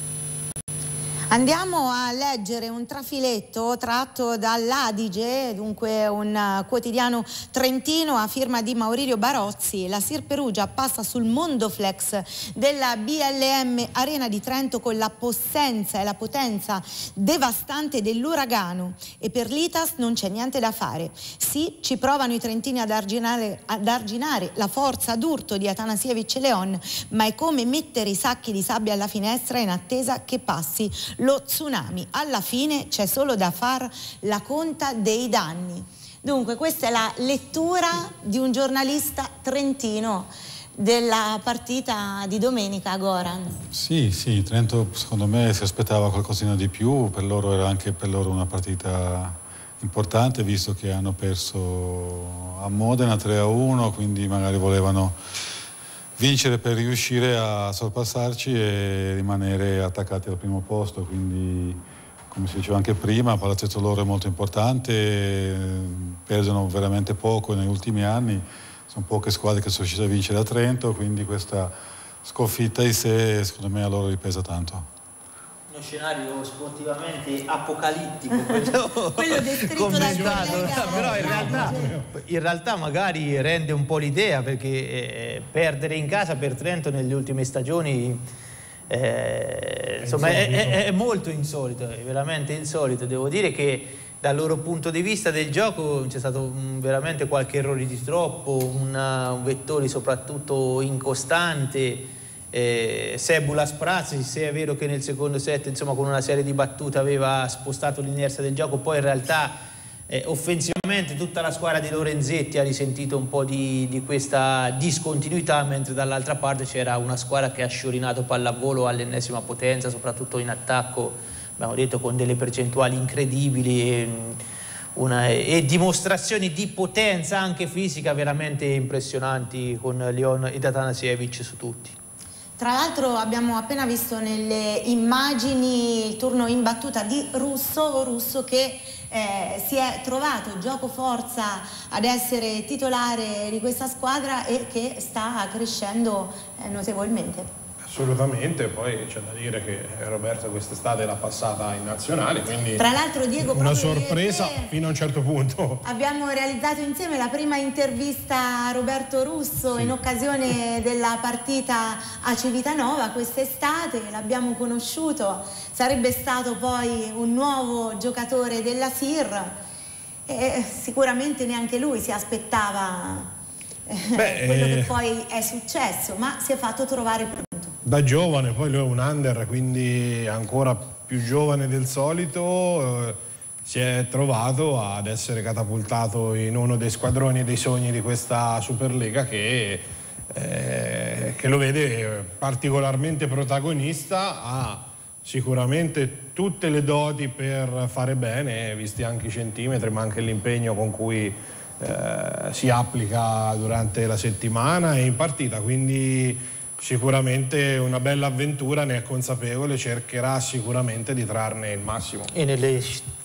Andiamo a leggere un trafiletto tratto dall'Adige, dunque un quotidiano trentino a firma di Maurilio Barozzi. La Sir Perugia passa sul Mondoflex della BLM Arena di Trento con la possenza e la potenza devastante dell'uragano e per l'Itas non c'è niente da fare. Sì, ci provano i trentini ad arginare, ad arginare la forza d'urto di Atanasievic e Leon, ma è come mettere i sacchi di sabbia alla finestra in attesa che passi lo tsunami. Alla fine c'è solo da fare la conta dei danni. Dunque questa è la lettura di un giornalista trentino della partita di domenica a Goran. Sì, sì, Trento secondo me si aspettava qualcosina di più, per loro era anche per loro una partita importante visto che hanno perso a Modena 3 a 1, quindi magari volevano vincere per riuscire a sorpassarci e rimanere attaccati al primo posto, quindi come si diceva anche prima, Palazzetto Loro è molto importante, perdono veramente poco negli ultimi anni, sono poche squadre che sono riuscite a vincere a Trento, quindi questa sconfitta in sé secondo me a loro ripesa tanto scenario sportivamente apocalittico quello, quello descritto dal però in realtà, in realtà, magari rende un po' l'idea perché eh, perdere in casa per Trento nelle ultime stagioni Eh, insomma, è, è, è, molto insolito, è veramente insolito. Devo dire che dal loro punto di vista del gioco c'è stato un, veramente qualche errore di troppo, una, un Vettori soprattutto incostante. Eh, Sebula Sprazzi, se è vero che nel secondo set insomma, con una serie di battute aveva spostato l'inerzia del gioco, poi in realtà eh, offensivamente tutta la squadra di Lorenzetti ha risentito un po' di, di questa discontinuità, mentre dall'altra parte c'era una squadra che ha sciorinato pallavolo all'ennesima potenza, soprattutto in attacco, abbiamo detto con delle percentuali incredibili e, una, e dimostrazioni di potenza anche fisica veramente impressionanti con Leon e Datanasiewicz su tutti. Tra l'altro abbiamo appena visto nelle immagini il turno in battuta di Russo, Russo che eh, si è trovato gioco forza ad essere titolare di questa squadra e che sta crescendo eh, notevolmente. Assolutamente, poi c'è da dire che Roberto quest'estate l'ha passata in nazionale, quindi Tra l'altro Diego una sorpresa fino a un certo punto. Abbiamo realizzato insieme la prima intervista a Roberto Russo sì. in occasione della partita a Civitanova quest'estate, l'abbiamo conosciuto, sarebbe stato poi un nuovo giocatore della SIR e sicuramente neanche lui si aspettava eh, Beh, quello che eh, poi è successo, ma si è fatto trovare da giovane, poi lui è un under, quindi ancora più giovane del solito, eh, si è trovato ad essere catapultato in uno dei squadroni dei sogni di questa Superlega che, eh, che lo vede particolarmente protagonista, ha sicuramente tutte le doti per fare bene, visti anche i centimetri, ma anche l'impegno con cui eh, si applica durante la settimana e in partita, quindi sicuramente una bella avventura, ne è consapevole, cercherà sicuramente di trarne il massimo. E nelle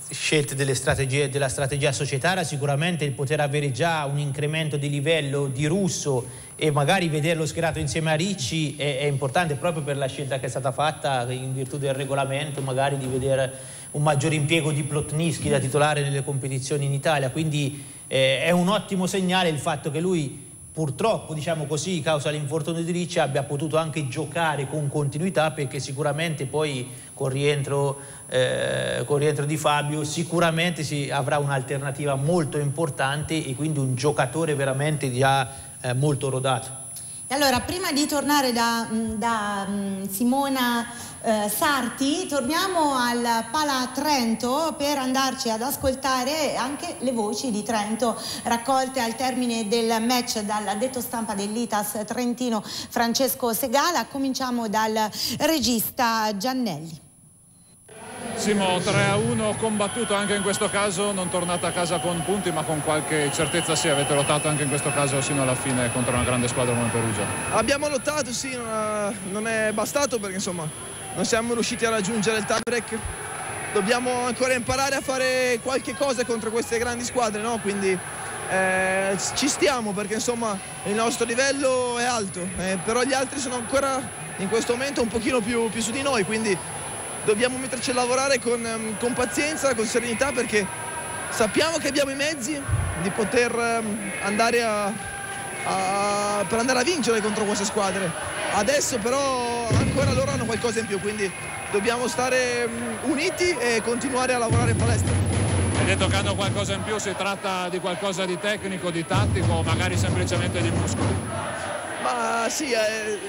scelte della strategia societaria sicuramente il poter avere già un incremento di livello di russo e magari vederlo schierato insieme a Ricci è, è, importante proprio per la scelta che è stata fatta in virtù del regolamento magari di vedere un maggior impiego di Plotnischi da titolare nelle competizioni in Italia quindi eh, è un ottimo segnale il fatto che lui purtroppo, diciamo così, causa l'infortunio di Ricci, abbia potuto anche giocare con continuità perché sicuramente poi con rientro, eh, con rientro di Fabio sicuramente si avrà un'alternativa molto importante e quindi un giocatore veramente già eh, molto rodato. E allora, prima di tornare da, da Simona eh, Sarti, torniamo al Pala Trento per andarci ad ascoltare anche le voci di Trento raccolte al termine del match dall'addetto stampa dell'Itas Trentino Francesco Segala. Cominciamo dal regista Giannelli. Simo 3-1 combattuto anche in questo caso, non tornate a casa con punti ma con qualche certezza sì, avete lottato anche in questo caso sino alla fine contro una grande squadra come Perugia. Abbiamo lottato sì, non è bastato perché insomma non siamo riusciti a raggiungere il tie break. Dobbiamo ancora imparare a fare qualche cosa contro queste grandi squadre, no? quindi eh, ci stiamo perché insomma il nostro livello è alto, eh, però gli altri sono ancora in questo momento un pochino più, più su di noi, quindi dobbiamo metterci a lavorare con, ehm, con pazienza, con serenità perché sappiamo che abbiamo i mezzi di poter ehm, andare a, a, per andare a vincere contro queste squadre. Adesso però ancora loro hanno qualcosa in più, quindi dobbiamo stare ehm, uniti e continuare a lavorare in palestra. Hai detto che hanno qualcosa in più, si tratta di qualcosa di tecnico, di tattico o magari semplicemente di muscoli? Ma sì, eh,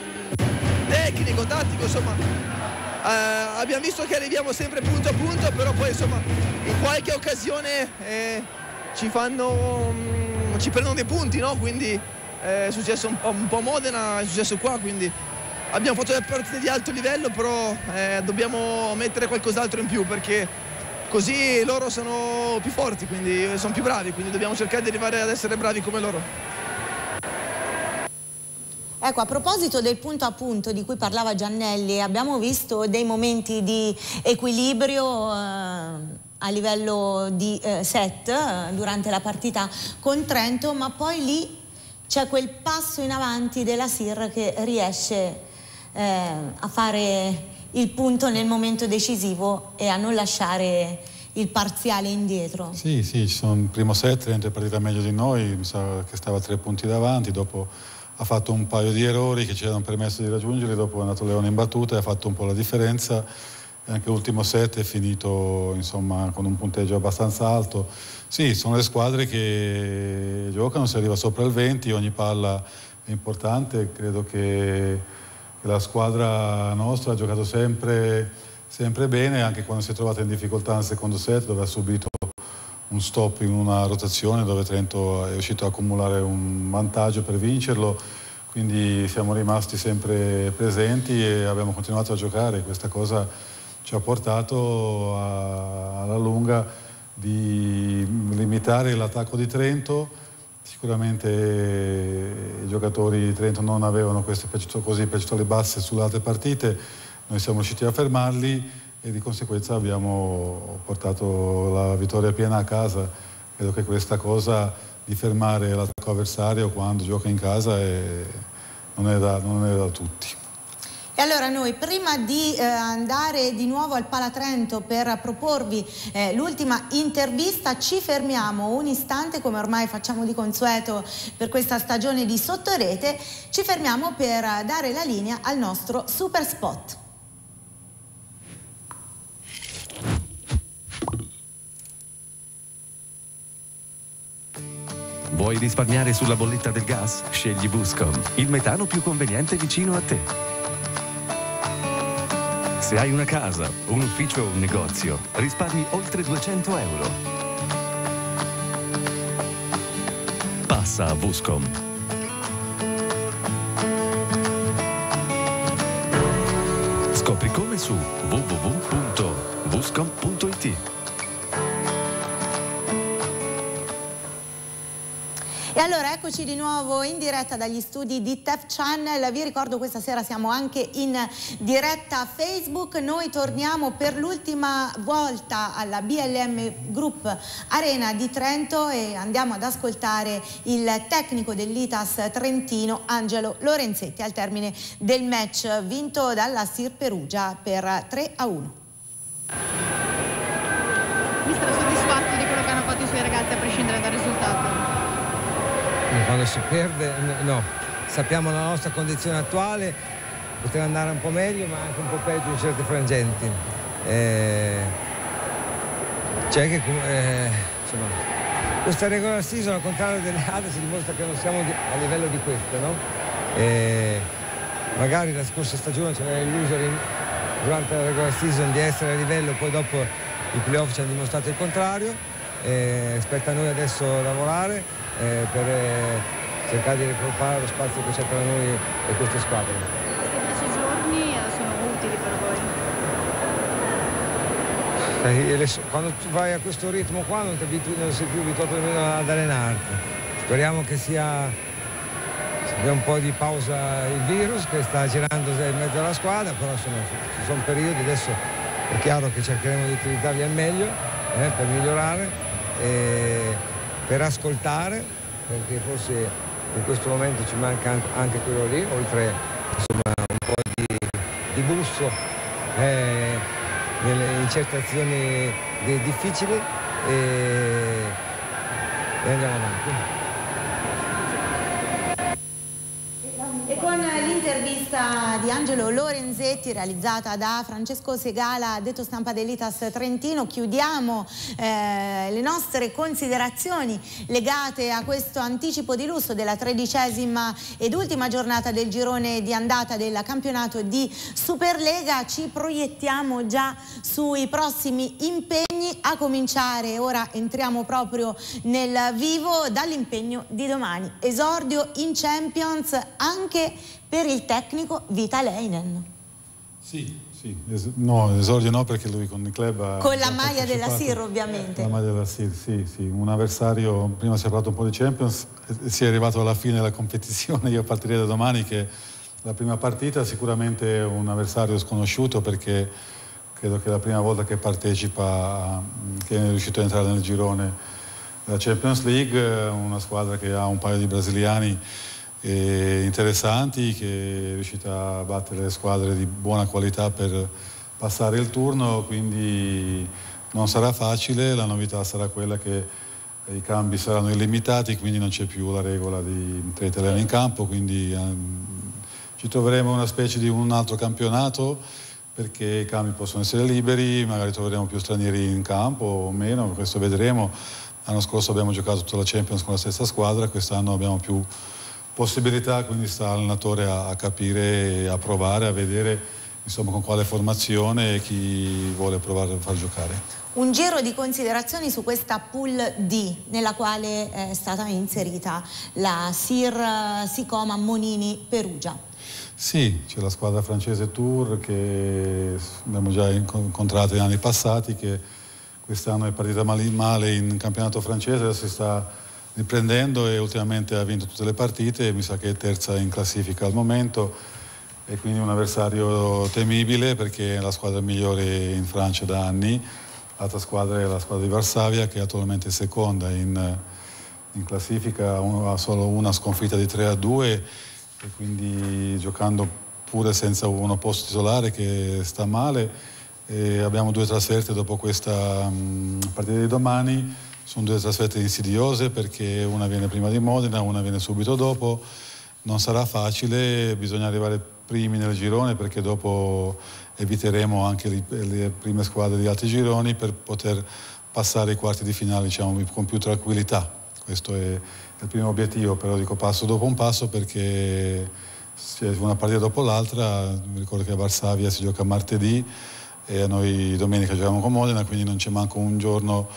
tecnico, tattico, insomma Uh, abbiamo visto che arriviamo sempre punto a punto, però poi insomma in qualche occasione eh, ci fanno, um, ci prendono dei punti, no? Quindi eh, è successo un po', un po', a Modena, è successo qua, quindi abbiamo fatto delle partite di alto livello, però eh, dobbiamo mettere qualcos'altro in più perché così loro sono più forti, quindi sono più bravi, quindi dobbiamo cercare di arrivare ad essere bravi come loro. Ecco, a proposito del punto a punto di cui parlava Giannelli, abbiamo visto dei momenti di equilibrio eh, a livello di eh, set eh, durante la partita con Trento, ma poi lì c'è quel passo in avanti della SIR che riesce eh, a fare il punto nel momento decisivo e a non lasciare il parziale indietro. Sì, sì, ci sono il primo set, Trento è partita meglio di noi, mi sa che stava tre punti davanti, dopo ha fatto un paio di errori che ci hanno permesso di raggiungerli, dopo è andato Leone in battuta e ha fatto un po' la differenza anche l'ultimo set è finito insomma, con un punteggio abbastanza alto. Sì, sono le squadre che giocano, si arriva sopra il 20, ogni palla è importante, credo che, che la squadra nostra ha giocato sempre, sempre bene, anche quando si è trovata in difficoltà nel secondo set dove ha subito un stop in una rotazione dove Trento è riuscito a accumulare un vantaggio per vincerlo, quindi siamo rimasti sempre presenti e abbiamo continuato a giocare, questa cosa ci ha portato a, alla lunga di limitare l'attacco di Trento. Sicuramente i giocatori di Trento non avevano queste così percentuali basse sulle altre partite, noi siamo riusciti a fermarli e di conseguenza abbiamo portato la vittoria piena a casa. Credo che questa cosa di fermare l'attacco avversario quando gioca in casa non, è da, non è da tutti. E allora noi prima di eh, andare di nuovo al Palatrento per proporvi eh, l'ultima intervista ci fermiamo un istante come ormai facciamo di consueto per questa stagione di sottorete, ci fermiamo per dare la linea al nostro super spot. Vuoi risparmiare sulla bolletta del gas? Scegli Buscom, il metano più conveniente vicino a te. Se hai una casa, un ufficio o un negozio, risparmi oltre 200 euro. Passa a Buscom. Allora eccoci di nuovo in diretta dagli studi di TEF Channel, vi ricordo questa sera siamo anche in diretta Facebook, noi torniamo per l'ultima volta alla BLM Group Arena di Trento e andiamo ad ascoltare il tecnico dell'ITAS Trentino Angelo Lorenzetti al termine del match vinto dalla Sir Perugia per 3 a 1. Mister, soddisfatto di quello che hanno fatto i suoi ragazzi a prescindere dal risultato? Quando si perde no, sappiamo la nostra condizione attuale, poteva andare un po' meglio ma anche un po' peggio in certi frangenti. Eh, c'è che eh, insomma, questa regular season al contrario delle altre si dimostra che non siamo a livello di queste, no? Eh, magari la scorsa stagione ce n'era illuso durante la regular season di essere a livello, poi dopo i playoff ci hanno dimostrato il contrario. Eh, spetta a noi adesso lavorare eh, per eh, cercare di recuperare lo spazio che c'è tra noi e queste squadre. Questi giorni eh, sono utili per voi? Eh, quando tu vai a questo ritmo qua non, abitui, non sei più abituato nemmeno ad allenarti. Speriamo che sia abbiamo un po' di pausa il virus che sta girando in mezzo alla squadra, però sono, ci sono periodi, adesso è chiaro che cercheremo di utilizzarli al meglio eh, per migliorare. E per ascoltare, perché forse in questo momento ci manca anche quello lì, oltre insomma, un po' di, di gusto eh, in certe azioni difficili e, e andiamo avanti. L'intervista di Angelo Lorenzetti realizzata da Francesco Segala, detto stampa dell'Itas Trentino. Chiudiamo eh, le nostre considerazioni legate a questo anticipo di lusso della tredicesima ed ultima giornata del girone di andata del campionato di Superlega. Ci proiettiamo già sui prossimi impegni a cominciare, ora entriamo proprio nel vivo dall'impegno di domani. Esordio in Champions anche per il tecnico Vita Leinen. Sì, sì, es no, esordio no perché lui con il club ha Con la maglia della SIR ovviamente. La maglia della SIR, sì, sì, un avversario, prima si è parlato un po' di Champions e si è arrivato alla fine della competizione, io partirei da domani che la prima partita sicuramente un avversario sconosciuto perché credo che è la prima volta che partecipa, che è riuscito a entrare nel girone della Champions League, una squadra che ha un paio di brasiliani interessanti che è riuscita a battere le squadre di buona qualità per passare il turno, quindi non sarà facile, la novità sarà quella che i cambi saranno illimitati, quindi non c'è più la regola di tre italiani in campo, quindi ehm, ci troveremo una specie di un altro campionato perché i cambi possono essere liberi, magari troveremo più stranieri in campo o meno, questo vedremo. L'anno scorso abbiamo giocato tutta la Champions con la stessa squadra, quest'anno abbiamo più possibilità, quindi sta all'allenatore a, a capire, a provare, a vedere insomma, con quale formazione chi vuole provare a far giocare. Un giro di considerazioni su questa pool D nella quale è stata inserita la SIR Sicoma Monini Perugia. Sì, c'è la squadra francese Tour che abbiamo già incontrato in anni passati che quest'anno è partita male in campionato francese, adesso si sta riprendendo e ultimamente ha vinto tutte le partite, mi sa che è terza in classifica al momento e quindi un avversario temibile perché è la squadra migliore in Francia da anni. L'altra squadra è la squadra di Varsavia che è attualmente seconda in, in classifica, ha solo una sconfitta di 3 a 2 e quindi giocando pure senza uno posto titolare che sta male. E abbiamo due trasferte dopo questa partita di domani, sono due trasferte insidiose perché una viene prima di Modena, una viene subito dopo. Non sarà facile, bisogna arrivare primi nel girone perché dopo eviteremo anche le, prime squadre di altri gironi per poter passare ai quarti di finale diciamo, con più tranquillità. Questo è il primo obiettivo, però dico passo dopo un passo perché una partita dopo l'altra, mi ricordo che a Varsavia si gioca martedì e a noi domenica giochiamo con Modena, quindi non c'è manco un giorno,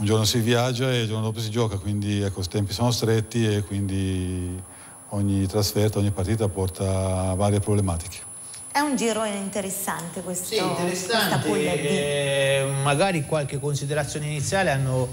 un giorno si viaggia e il giorno dopo si gioca, quindi ecco, i tempi sono stretti e quindi ogni trasferta, ogni partita porta varie problematiche. È un giro interessante questo. Sì, interessante. Eh, magari qualche considerazione iniziale hanno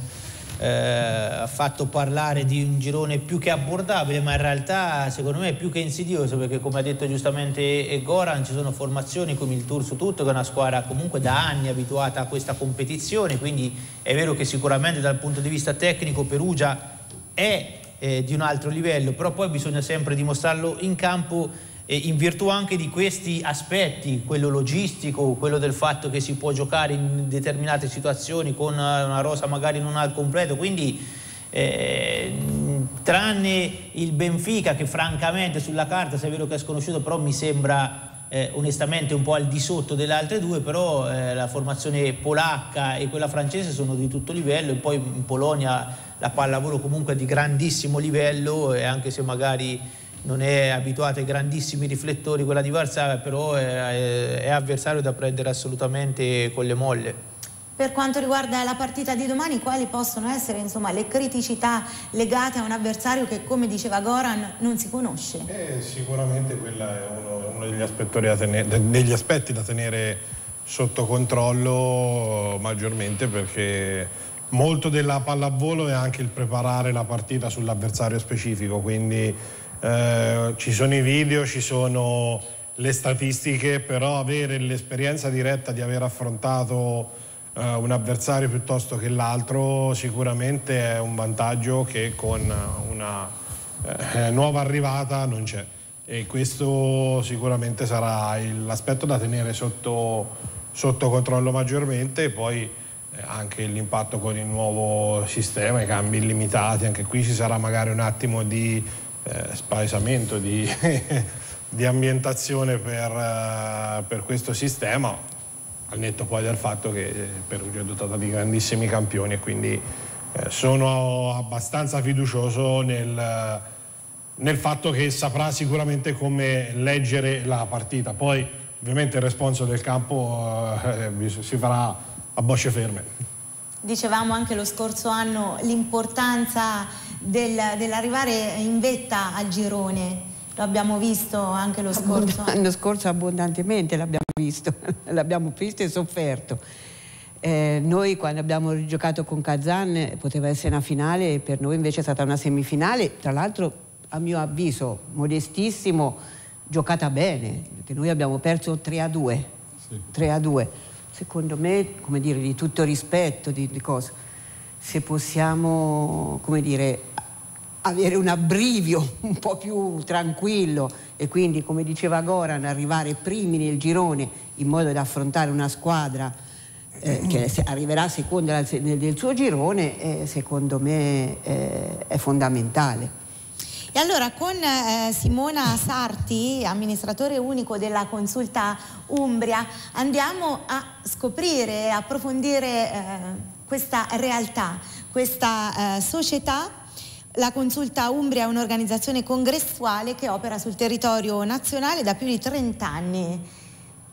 eh, fatto parlare di un girone più che abbordabile, ma in realtà secondo me è più che insidioso perché come ha detto giustamente Goran ci sono formazioni come il Tour su tutto, che è una squadra comunque da anni abituata a questa competizione, quindi è vero che sicuramente dal punto di vista tecnico Perugia è eh, di un altro livello, però poi bisogna sempre dimostrarlo in campo eh, in virtù anche di questi aspetti, quello logistico, quello del fatto che si può giocare in determinate situazioni con una rosa magari non al completo, quindi eh, tranne il Benfica che francamente sulla carta, se è vero che è sconosciuto, però mi sembra eh, onestamente un po' al di sotto delle altre due, però eh, la formazione polacca e quella francese sono di tutto livello e poi in Polonia la pallavolo comunque di grandissimo livello e anche se magari non è abituata ai grandissimi riflettori quella di Varsavia, però è, è avversario da prendere assolutamente con le molle. Per quanto riguarda la partita di domani, quali possono essere insomma, le criticità legate a un avversario che, come diceva Goran, non si conosce? Eh, sicuramente quello è uno, uno degli, da tenere, degli aspetti da tenere sotto controllo maggiormente perché molto della pallavolo è anche il preparare la partita sull'avversario specifico, quindi eh, ci sono i video, ci sono le statistiche, però avere l'esperienza diretta di aver affrontato eh, un avversario piuttosto che l'altro sicuramente è un vantaggio che con una eh, nuova arrivata non c'è. E questo sicuramente sarà l'aspetto da tenere sotto, sotto controllo maggiormente e poi eh, anche l'impatto con il nuovo sistema, i cambi illimitati, anche qui ci sarà magari un attimo di eh, spaesamento, di, di ambientazione per, uh, per, questo sistema, al netto poi del fatto che eh, Perugia è dotata di grandissimi campioni e quindi eh, sono abbastanza fiducioso nel, nel fatto che saprà sicuramente come leggere la partita. Poi ovviamente il responso del campo eh, si farà a bocce ferme. Dicevamo anche lo scorso anno l'importanza del, dell'arrivare in vetta al girone. Lo abbiamo visto anche lo scorso anno. L'anno scorso abbondantemente l'abbiamo visto, l'abbiamo visto e sofferto. Eh, noi quando abbiamo giocato con Kazan poteva essere una finale, per noi invece è stata una semifinale, tra l'altro a mio avviso modestissimo, giocata bene, perché noi abbiamo perso 3 a 2. Sì. 3 a 2 secondo me, come dire, di tutto rispetto, di, di cosa, se possiamo, come dire, avere un abbrivio un po' più tranquillo e quindi, come diceva Goran, arrivare primi nel girone in modo da affrontare una squadra eh, che arriverà seconda del suo girone, eh, secondo me eh, è fondamentale. E allora con eh, Simona Sarti, amministratore unico della consulta Umbria, andiamo a scoprire approfondire eh, questa realtà, questa eh, società. La Consulta Umbria è un'organizzazione congressuale che opera sul territorio nazionale da più di 30 anni.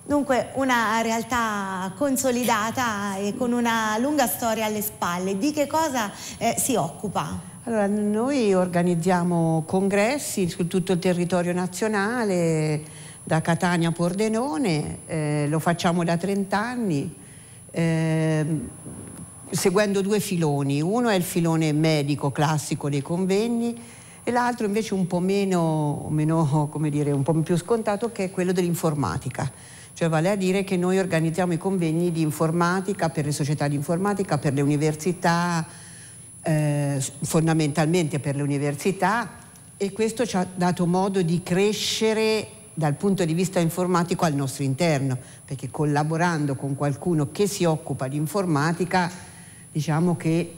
Dunque una realtà consolidata e con una lunga storia alle spalle. Di che cosa eh, si occupa? Allora, noi organizziamo congressi su tutto il territorio nazionale, da Catania a Pordenone, eh, lo facciamo da 30 anni, eh, seguendo due filoni. Uno è il filone medico classico dei convegni e l'altro invece un po' meno, meno come dire, un po' più scontato che è quello dell'informatica. Cioè vale a dire che noi organizziamo i convegni di informatica per le società di informatica, per le università, eh, fondamentalmente per le università e questo ci ha dato modo di crescere dal punto di vista informatico al nostro interno, perché collaborando con qualcuno che si occupa di informatica, diciamo che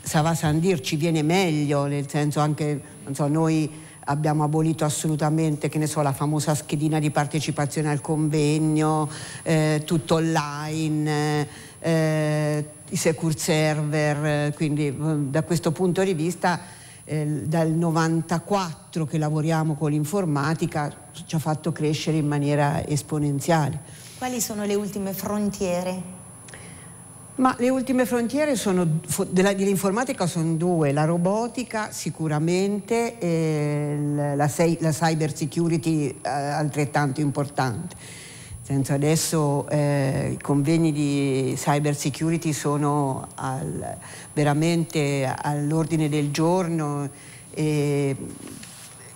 Sava Sandir ci viene meglio, nel senso anche, non so, noi abbiamo abolito assolutamente, che ne so, la famosa schedina di partecipazione al convegno, eh, tutto online. Eh, i secure server, quindi eh, da questo punto di vista eh, dal 94 che lavoriamo con l'informatica ci ha fatto crescere in maniera esponenziale. Quali sono le ultime frontiere? Ma le ultime frontiere sono, dell'informatica sono due, la robotica sicuramente e la, la, la cyber security eh, altrettanto importante. Senso adesso eh, i convegni di cyber security sono al, veramente all'ordine del giorno e,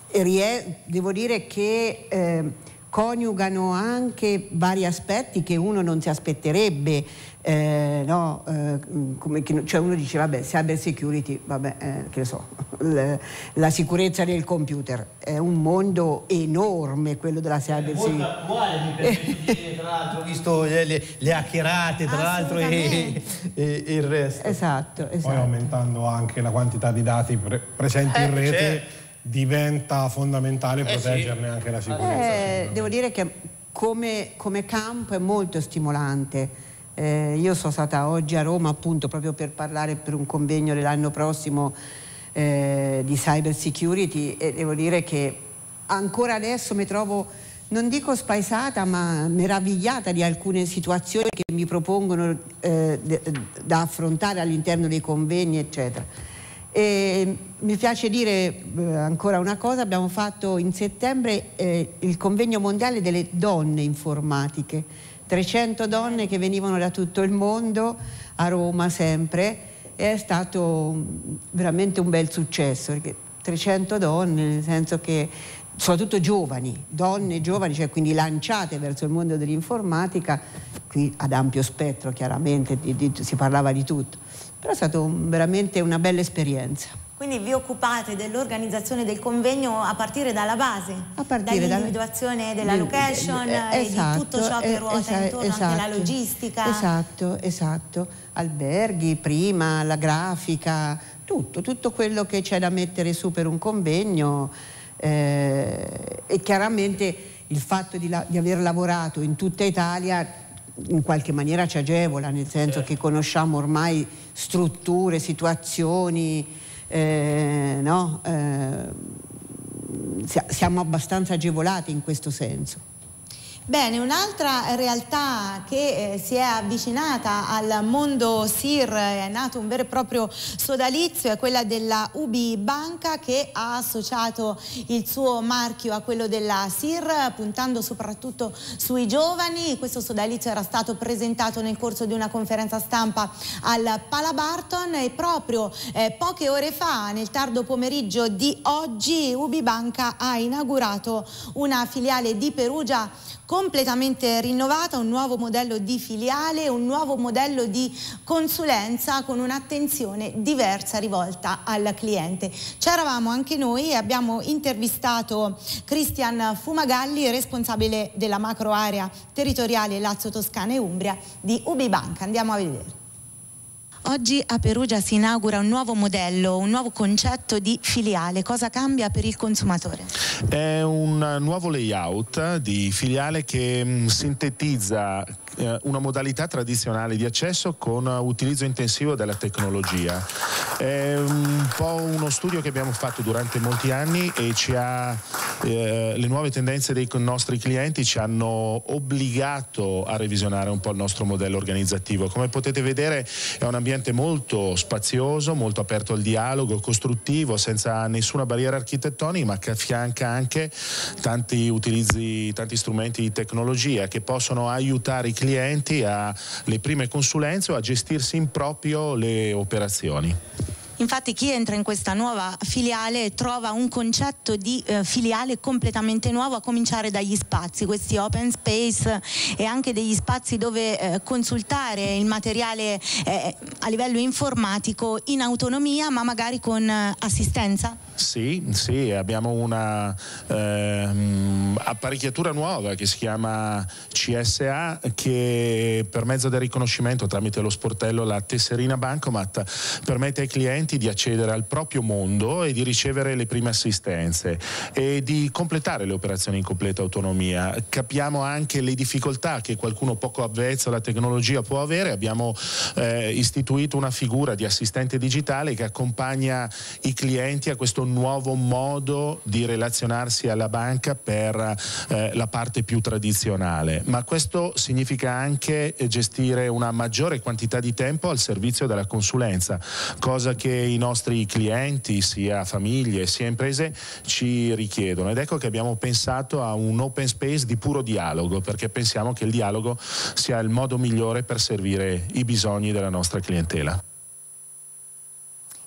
e rie, devo dire che eh, coniugano anche vari aspetti che uno non si aspetterebbe eh, no, eh, come, cioè uno dice vabbè cyber security, vabbè, eh, che ne so, la, la, sicurezza del computer è un mondo enorme quello della cyber security. Molto attuale, mi permetto di dire, tra l'altro, visto le, le, le hackerate, tra l'altro e, e, e, il resto. Esatto, esatto. Poi aumentando anche la quantità di dati pre- presenti in eh, rete. Certo. Diventa fondamentale proteggerne sì. anche la sicurezza. Eh, devo dire che come, come campo è molto stimolante eh, io sono stata oggi a Roma appunto proprio per parlare per un convegno dell'anno prossimo eh, di cyber security e devo dire che ancora adesso mi trovo, non dico spaesata, ma meravigliata di alcune situazioni che mi propongono eh, da affrontare all'interno dei convegni, eccetera. E mi piace dire eh, ancora una cosa, abbiamo fatto in settembre eh, il convegno mondiale delle donne informatiche 300 donne che venivano da tutto il mondo, a Roma sempre, e è stato veramente un bel successo, perché 300 donne, nel senso che soprattutto giovani, donne giovani, cioè quindi lanciate verso il mondo dell'informatica, qui ad ampio spettro chiaramente, di, di, si parlava di tutto, però è stata un, veramente una bella esperienza. Quindi vi occupate dell'organizzazione del convegno a partire dalla base, dall'individuazione dalla... della location esatto, e di esatto, tutto ciò che ruota esatto, intorno esatto, anche la logistica. Esatto, esatto. Alberghi, prima, la grafica, tutto, tutto quello che c'è da mettere su per un convegno eh, e chiaramente il fatto di, la, di aver lavorato in tutta Italia in qualche maniera ci agevola, nel senso che conosciamo ormai strutture, situazioni eh, no? eh, siamo abbastanza agevolati in questo senso. Bene, un'altra realtà che eh, si è avvicinata al mondo SIR, è nato un vero e proprio sodalizio, è quella della UBI Banca che ha associato il suo marchio a quello della SIR, puntando soprattutto sui giovani. Questo sodalizio era stato presentato nel corso di una conferenza stampa al Palabarton e proprio eh, poche ore fa, nel tardo pomeriggio di oggi, UBI Banca ha inaugurato una filiale di Perugia completamente rinnovata, un nuovo modello di filiale, un nuovo modello di consulenza con un'attenzione diversa rivolta al cliente. C'eravamo anche noi e abbiamo intervistato Cristian Fumagalli, responsabile della macro area territoriale Lazio Toscana e Umbria di Ubi Banca. Andiamo a vedere. Oggi a Perugia si inaugura un nuovo modello, un nuovo concetto di filiale. Cosa cambia per il consumatore? È un nuovo layout di filiale che mm, sintetizza eh, una modalità tradizionale di accesso con utilizzo intensivo della tecnologia. È un po' uno studio che abbiamo fatto durante molti anni e ha, eh, le nuove tendenze dei nostri clienti ci hanno obbligato a revisionare un po' il nostro modello organizzativo. Come potete vedere è un ambiente molto spazioso, molto aperto al dialogo, costruttivo, senza nessuna barriera architettonica, ma che affianca anche tanti utilizzi, tanti strumenti di tecnologia che possono aiutare i clienti alle prime consulenze o a gestirsi in proprio le operazioni. Infatti chi entra in questa nuova filiale trova un concetto di eh, filiale completamente nuovo a cominciare dagli spazi, questi open space e anche degli spazi dove eh, consultare il materiale eh, a livello informatico in autonomia ma magari con eh, assistenza? Sì, sì, abbiamo una ehm, apparecchiatura nuova che si chiama CSA che per mezzo del riconoscimento tramite lo sportello la tesserina Bancomat permette ai clienti di accedere al proprio mondo e di ricevere le prime assistenze e di completare le operazioni in completa autonomia. Capiamo anche le difficoltà che qualcuno poco avvezzo alla tecnologia può avere, abbiamo eh, istituito una figura di assistente digitale che accompagna i clienti a questo nuovo modo di relazionarsi alla banca per eh, la parte più tradizionale, ma questo significa anche gestire una maggiore quantità di tempo al servizio della consulenza, cosa che i nostri clienti, sia famiglie sia imprese, ci richiedono ed ecco che abbiamo pensato a un open space di puro dialogo, perché pensiamo che il dialogo sia il modo migliore per servire i bisogni della nostra clientela.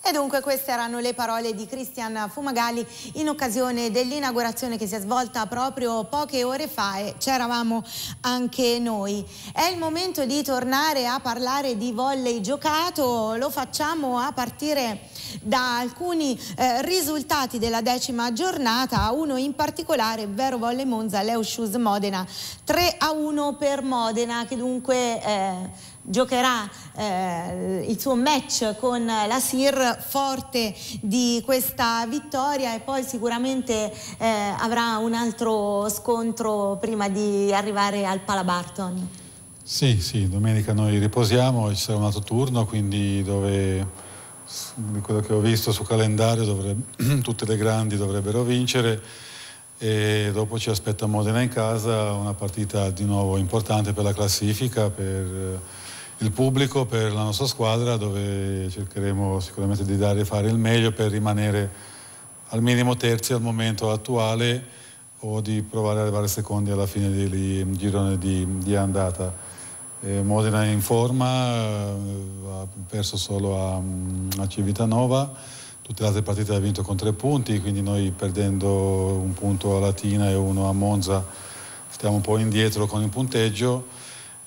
E dunque queste erano le parole di Cristian Fumagalli in occasione dell'inaugurazione che si è svolta proprio poche ore fa e c'eravamo anche noi. È il momento di tornare a parlare di volley giocato, lo facciamo a partire da alcuni eh, risultati della decima giornata, uno in particolare, Vero Volley Monza, Leo Shoes Modena, 3 a 1 per Modena che dunque... Eh, giocherà eh, il suo match con la SIR forte di questa vittoria e poi sicuramente eh, avrà un altro scontro prima di arrivare al Palabarton. Sì, sì, domenica noi riposiamo ci sarà un altro turno, quindi dove di quello che ho visto sul calendario dovrebbe, tutte le grandi dovrebbero vincere e dopo ci aspetta Modena in casa, una partita di nuovo importante per la classifica, per il pubblico per la nostra squadra dove cercheremo sicuramente di dare e fare il meglio per rimanere al minimo terzi al momento attuale o di provare ad arrivare secondi alla fine del girone di, di andata. Eh, Modena è in forma, eh, ha perso solo a, a Civitanova, tutte le altre partite ha vinto con tre punti, quindi noi perdendo un punto a Latina e uno a Monza stiamo un po' indietro con il punteggio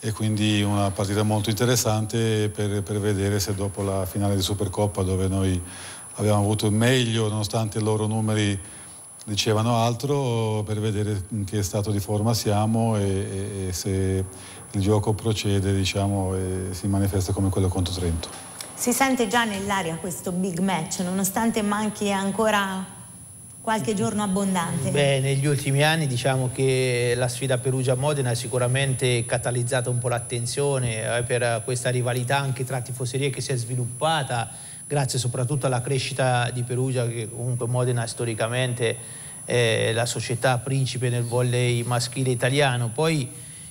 e quindi una partita molto interessante per, per, vedere se dopo la finale di Supercoppa dove noi abbiamo avuto il meglio nonostante i loro numeri dicevano altro per vedere in che stato di forma siamo e, e, e se il gioco procede diciamo, e si manifesta come quello contro Trento. Si sente già nell'aria questo big match nonostante manchi ancora qualche giorno abbondante? Beh, negli ultimi anni diciamo che la sfida Perugia-Modena ha sicuramente catalizzato un po' l'attenzione eh, per questa rivalità anche tra tifoserie che si è sviluppata grazie soprattutto alla crescita di Perugia che comunque Modena storicamente è la società principe nel volley maschile italiano. Poi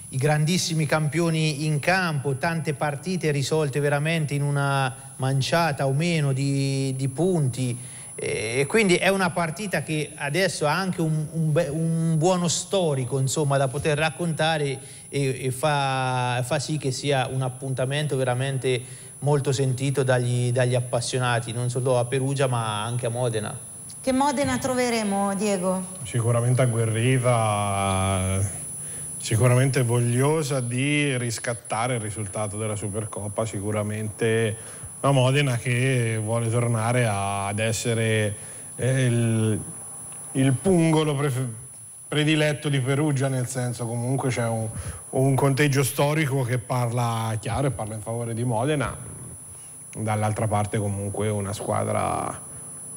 i grandissimi campioni in campo, tante partite risolte veramente in una manciata o meno di, di punti e quindi è una partita che adesso ha anche un, un, un buono storico insomma, da poter raccontare e, e fa, fa, sì che sia un appuntamento veramente molto sentito dagli, dagli appassionati, non solo a Perugia ma anche a Modena. Che Modena troveremo Diego? Sicuramente agguerrita, sicuramente vogliosa di riscattare il risultato della Supercoppa, sicuramente una Modena che vuole tornare ad essere eh, il, il pungolo prediletto di Perugia, nel senso comunque c'è un, un conteggio storico che parla chiaro e parla in favore di Modena, dall'altra parte comunque una squadra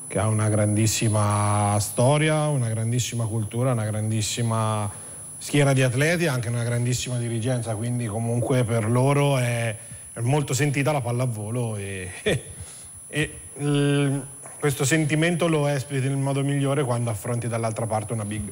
che ha una grandissima storia, una grandissima cultura, una grandissima schiera di atleti anche una grandissima dirigenza, quindi comunque per loro è molto sentita la pallavolo e, e il, questo sentimento lo espliti nel modo migliore quando affronti dall'altra parte una big.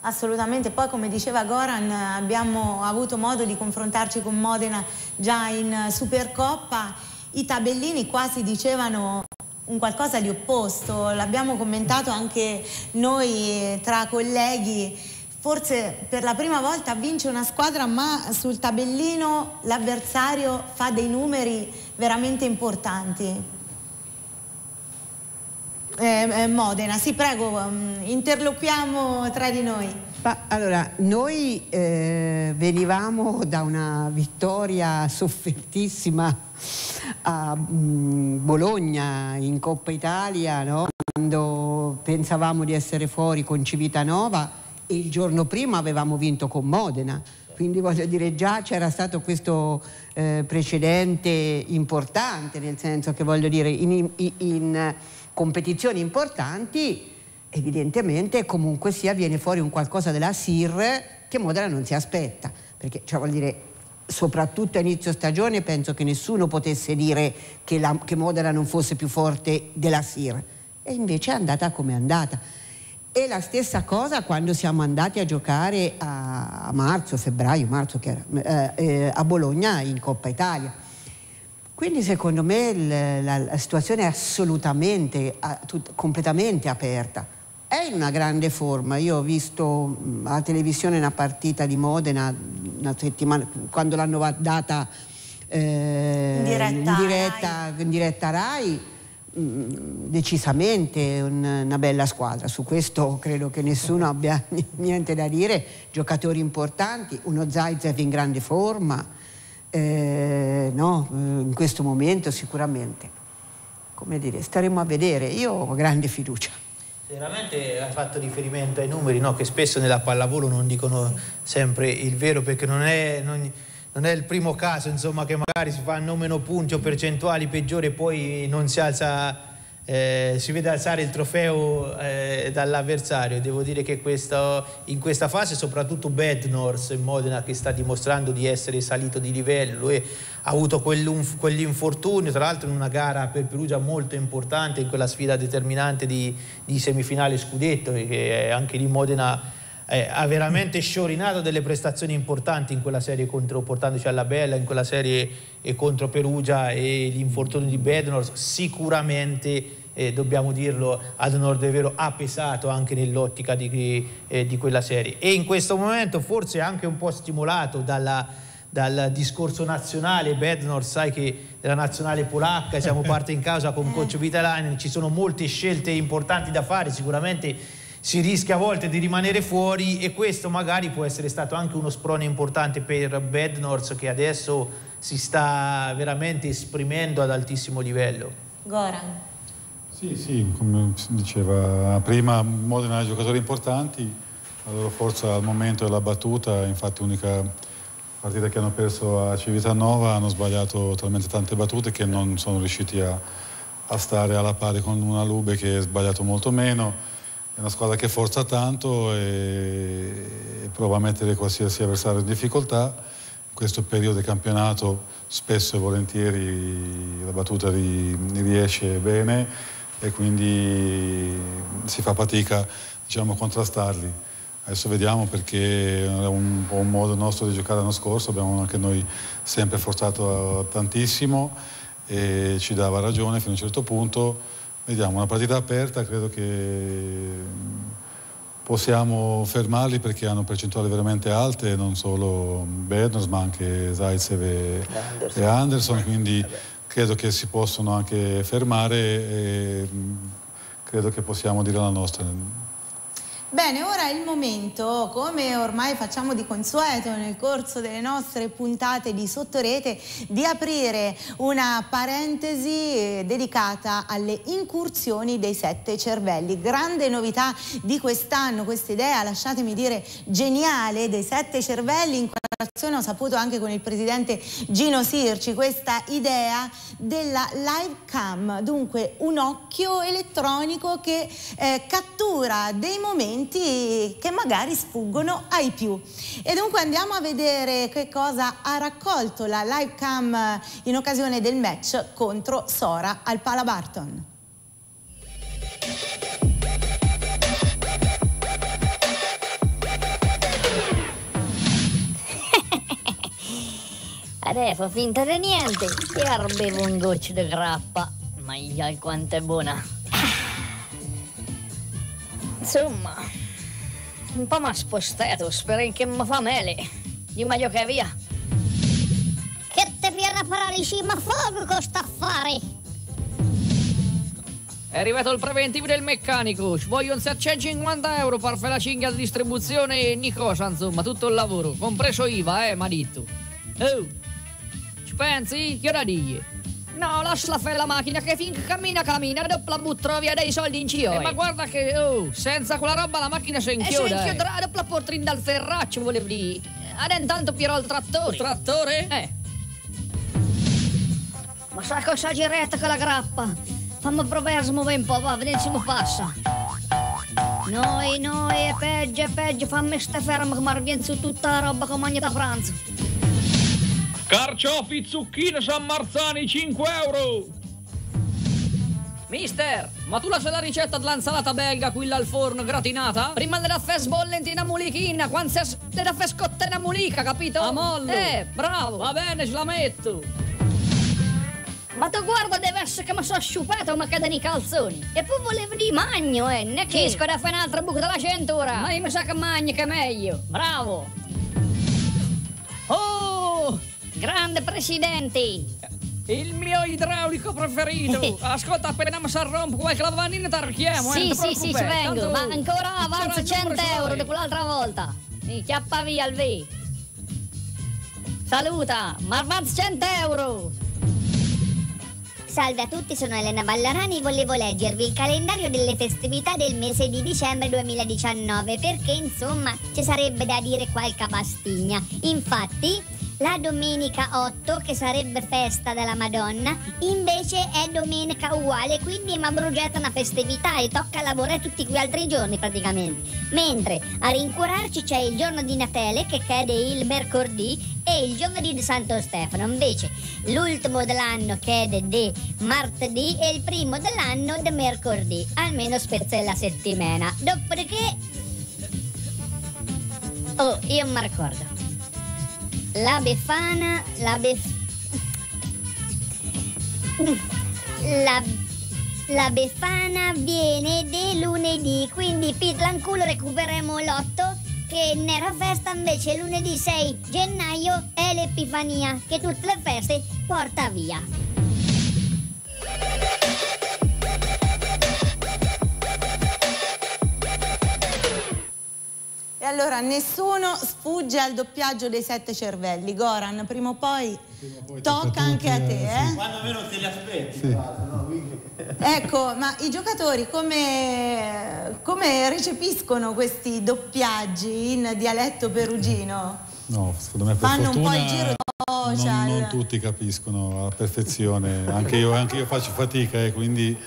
Assolutamente, poi come diceva Goran abbiamo avuto modo di confrontarci con Modena già in Supercoppa, i tabellini quasi dicevano un qualcosa di opposto, l'abbiamo commentato anche noi tra colleghi, forse per la prima volta vince una squadra ma sul tabellino l'avversario fa dei numeri veramente importanti. Eh, Modena, sì prego, um, interloquiamo tra di noi. Allora, noi eh, venivamo da una vittoria soffertissima a mh, mm, Bologna in Coppa Italia, no? quando pensavamo di essere fuori con Civitanova il giorno prima avevamo vinto con Modena. Quindi voglio dire già c'era stato questo eh, precedente importante, nel senso che voglio dire in, in, in competizioni importanti evidentemente comunque sia viene fuori un qualcosa della SIR che Modena non si aspetta, perché cioè, vuol dire soprattutto a inizio stagione penso che nessuno potesse dire che, la, che Modena non fosse più forte della SIR e invece è andata come è andata. E la stessa cosa quando siamo andati a giocare a, marzo, febbraio, marzo che era, eh, eh, a Bologna in Coppa Italia. Quindi secondo me il, la, la, situazione è assolutamente, a, tut, completamente aperta è in una grande forma. Io ho visto alla televisione una partita di Modena una settimana, quando l'hanno data eh, in, diretta, in, diretta, in diretta Rai decisamente una bella squadra, su questo credo che nessuno abbia niente da dire, giocatori importanti, uno Zaitsev in grande forma, eh, no, in questo momento sicuramente, come dire, staremo a vedere, io ho grande fiducia. Veramente ha fatto riferimento ai numeri no? che spesso nella pallavolo non dicono sempre il vero perché non è, non, non è il primo caso insomma, che magari si fanno meno punti o percentuali peggiori e poi non si alza eh, si vede alzare il trofeo eh, dall'avversario. Devo dire che questo, in questa fase, soprattutto Bednors in Modena, che sta dimostrando di essere salito di livello, lui ha avuto quell'infortunio, tra l'altro in una gara per Perugia molto importante, in quella sfida determinante di, di semifinale scudetto, che anche lì Modena eh, ha veramente sciorinato delle prestazioni importanti in quella serie contro, portandoci alla bella, in quella serie eh, contro Perugia e l'infortunio di Bednor. Sicuramente eh, dobbiamo dirlo ad onore del vero ha pesato anche nell'ottica di, eh, di, quella serie. E in questo momento forse anche un po' stimolato dalla, dal discorso nazionale. Bednor sai che della nazionale polacca siamo parte in casa con coach Vitalainen ci sono molte scelte importanti da fare sicuramente si rischia a volte di rimanere fuori e questo magari può essere stato anche uno sprone importante per Bednors che adesso si sta veramente esprimendo ad altissimo livello. Goran. Sì, sì, come si diceva prima, Modena ha giocatori importanti, la loro forza al momento è la battuta, infatti l'unica partita che hanno perso a Civitanova hanno sbagliato talmente tante battute che non sono riusciti a, a stare alla pari con una Lube che ha sbagliato molto meno è una squadra che forza tanto e prova a mettere qualsiasi avversario in difficoltà. In questo periodo di campionato spesso e volentieri la battuta riesce bene e quindi si fa fatica diciamo, a contrastarli. Adesso vediamo perché è un un modo nostro di giocare l'anno scorso, abbiamo anche noi sempre forzato tantissimo e ci dava ragione fino a un certo punto Vediamo, una partita aperta, credo che possiamo fermarli perché hanno percentuali veramente alte, non solo Bednars ma anche Zaitsev e Anderson, e Anderson quindi credo che si possono anche fermare e credo che possiamo dire la nostra. Bene, ora è il momento, come ormai facciamo di consueto nel corso delle nostre puntate di Sottorete, di aprire una parentesi eh, dedicata alle incursioni dei sette cervelli. Grande novità di quest'anno, questa idea, lasciatemi dire, geniale dei sette cervelli in collaborazione ho saputo anche con il presidente Gino Sirci, questa idea della live cam, dunque un occhio elettronico che eh, cattura dei momenti che magari sfuggono ai più. E dunque andiamo a vedere che cosa ha raccolto la live cam in occasione del match contro Sora al Pala Adesso finta di niente e arbevo un goccio di grappa. Ma quanto è buona. Insomma, un po' mi ha spostato, spero che mi fa male. Di meglio che via. Che te viene paralisi, ma fuoco sta affare! È arrivato il preventivo del meccanico, ci vogliono 750 euro per fare la cinghia di distribuzione e ogni cosa, insomma, tutto il lavoro, compreso IVA, eh, mi ha. Oh, pensi? Che ora digli? No, lascia fare la macchina che finché cammina cammina, dopo la butto via dei soldi in cio. Eh, ma guarda che, oh, senza quella roba la macchina si inchioda. E si inchiodrà, dopo la porti dal ferraccio, volevo dire. Adesso intanto pierò il trattore. Il trattore? Eh. Ma sa cosa giretta con la grappa? Fammi provare a smuovere un po', va, vediamo se mi passa. Noi, noi, è peggio, è peggio, fammi sta fermo che mi su tutta la roba che mangia da pranzo. Carciofi, zucchine, San Marzani, 5 euro! Mister, ma tu la sai la ricetta dell'insalata belga, quella al forno gratinata? Prima della fare sbollentina mulichina, quando sei della fare scottena mulica, capito? A mollo! Eh, bravo! Va bene, ce la metto! Ma tu guarda, deve essere che mi sono sciupato ma cadono i calzoni. E poi volevo di magno, eh, ne che... Esco da fare un altro buco della cintura. Ma io mi sa che magno che è meglio. Bravo! Grande presidente! Il mio idraulico preferito! Ascolta, appena mi si rompe qualche lavanina ti richiamo, sì, eh, sì, sì, ci vengo, ma ancora avanza 100 euro di quell'altra volta. Mi chiappa via il V. Saluta, ma avanza 100 euro! Salve a tutti, sono Elena Ballarani e volevo leggervi il calendario delle festività del mese di dicembre 2019 perché insomma ci sarebbe da dire qualche pastigna. Infatti, la domenica 8, che sarebbe festa della Madonna, invece è domenica uguale, quindi mi ha una festività e tocca lavorare tutti quei altri giorni praticamente. Mentre a rincuorarci c'è il giorno di Natale che cade il mercoledì e il giovedì di Santo Stefano. Invece l'ultimo dell'anno cade di martedì e il primo dell'anno di mercoledì, almeno spezza la settimana. Dopodiché... Oh, io mi ricordo la Befana, la Bef... La, la Befana viene di lunedì, quindi Pitlanculo recuperiamo l'8 che nella festa invece lunedì 6 gennaio è l'Epifania che tutte le feste porta via. E allora nessuno sfugge al doppiaggio dei sette cervelli. Goran, prima o poi, prima o poi tocca, anche a te. Eh? Quando meno te li aspetti. Sì. ecco, ma i giocatori come, come recepiscono questi doppiaggi in dialetto perugino? No, secondo me per Fanno fortuna, un po' il giro social. Non, non tutti capiscono alla perfezione, anche io, anche io faccio fatica e eh, quindi